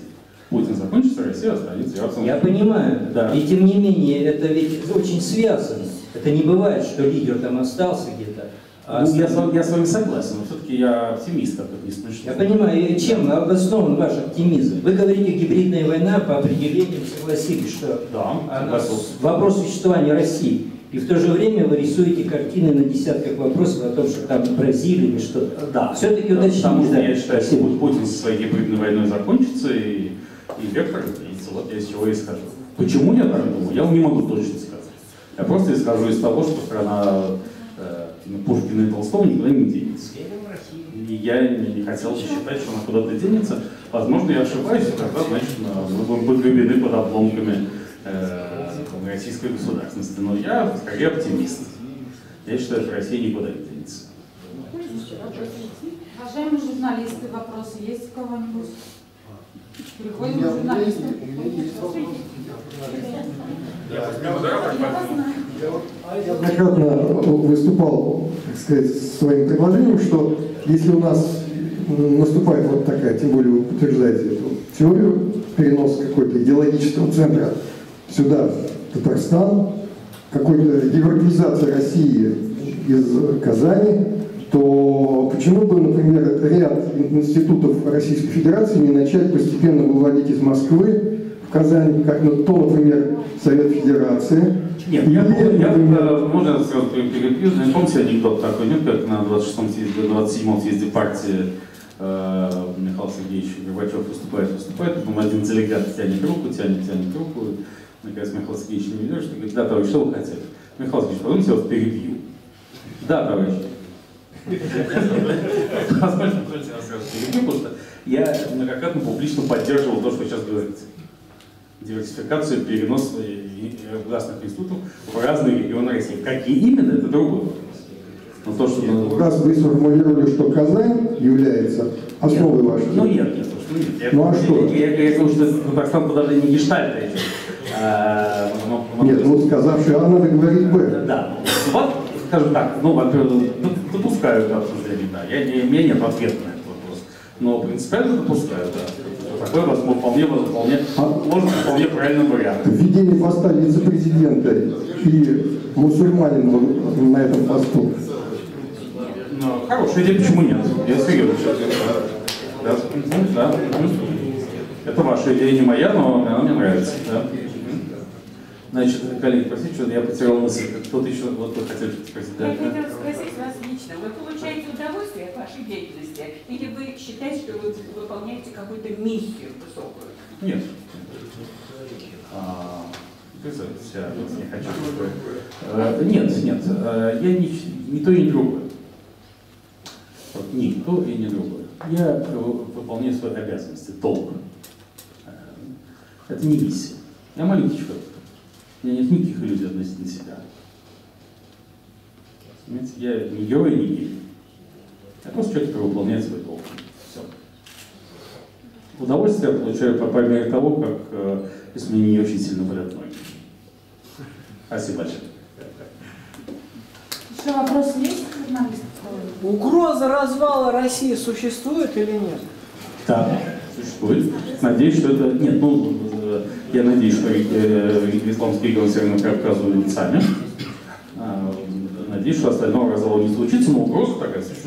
Путин закончится, Россия останется. Я, я понимаю. Да. И тем не менее, это ведь очень связано. Это не бывает, что лидер там остался где-то. А ну, я, с вами, я с вами согласен, но все-таки я оптимист, как это не смешно. Я понимаю, чем обоснован ваш оптимизм? Вы говорите, гибридная война по определению согласились, что да, она, вопрос существования России. И в то же время вы рисуете картины на десятках вопросов о том, что там Бразилия или что-то. Да. Все-таки уточните. Потому что я считаю, что Путин со своей гибридной войной закончится, и и вектор изменится. Вот я из чего и скажу. Почему я так думаю, я вам не могу точно сказать. Я просто исхожу из того, что страна э, Пушкина и Толстого никуда не денется. И я не, хотел считать, что она куда-то денется. Возможно, я ошибаюсь, и тогда, значит, мы будем погребены под обломками э, российской государственности. Но я скорее оптимист. Я считаю, что Россия никуда не денется. Уважаемые журналисты, вопросы есть у кого-нибудь? Я неоднократно выступал, так сказать, своим предложением, что если у нас наступает вот такая, тем более вы утверждаете эту теорию, перенос какой-то идеологического центра сюда, в Татарстан, какой-то европеизация России из Казани, то почему бы, например, ряд институтов Российской Федерации не начать постепенно выводить из Москвы в Казань, как ну, то, например, Совет Федерации. Нет, я, я, например... можно сразу перебью, не помните анекдот такой, нет, как на 26-м съезде, 27-м съезде партии э, Михаил Сергеевич Горбачев выступает, выступает, потом один делегат тянет руку, тянет, тянет руку, наконец Михаил Сергеевич не ведешь, говорит, да, товарищ, что вы хотели? Михаил Сергеевич, подумайте, я вас перебью. Да, товарищ. Потому что я многократно публично поддерживал то, что сейчас говорите. Диверсификацию, перенос государственных институтов в разные регионы России. Какие именно, это другой вопрос. Но то, что... Раз вы сформулировали, что Казань является основой вашей... Ну нет, нет, что нет. Я, ну а что? Я, я, я говорю, что Татарстан подавление не гештальта этим. А, нет, ну сказавший А, надо говорить Б. Да. Вот скажем так, ну, во-первых, допускаю это обсуждение, да. Я не, меня нет ответа на этот вопрос. Но принципиально допускаю, да. Такой возможно, вполне, вполне, а, может вполне правильный вариант. Введение поста вице-президента и мусульманин на этом посту. Ну, хорошая идея, почему нет? Я серьезно сейчас. Да, да. Это ваша идея, не моя, но она мне нравится. Да. Значит, коллеги, простите, что я потерял мысль. Кто-то еще, вот вы хотели что-то спросить. Да, Я да. хотела спросить вас лично, вы получаете удовольствие от вашей деятельности, или вы считаете, что вы выполняете какую-то миссию высокую? Нет. А, представьте себе, я вас не хочу. Э, Нет, нет, э, я не, не то и не другое. Вот ни то и не другое. Я э, выполняю свои обязанности, долг. Э, Это не миссия. Я человек. У меня нет никаких иллюзий относительно себя. Понимаете, я не герой, не гений. Я просто человек, который выполняет свой долг. Все. Удовольствие я получаю по, мере того, как э, если мне не очень сильно болят ноги. Спасибо большое. Еще вопросы есть, журналист? Угроза развала России существует или нет? Да, существует. Надеюсь, что это... Нет, ну, э, я надеюсь, что исламские игры Северного Кавказа сами. А, Надеюсь, что остального развала не случится, но угроза такая существует.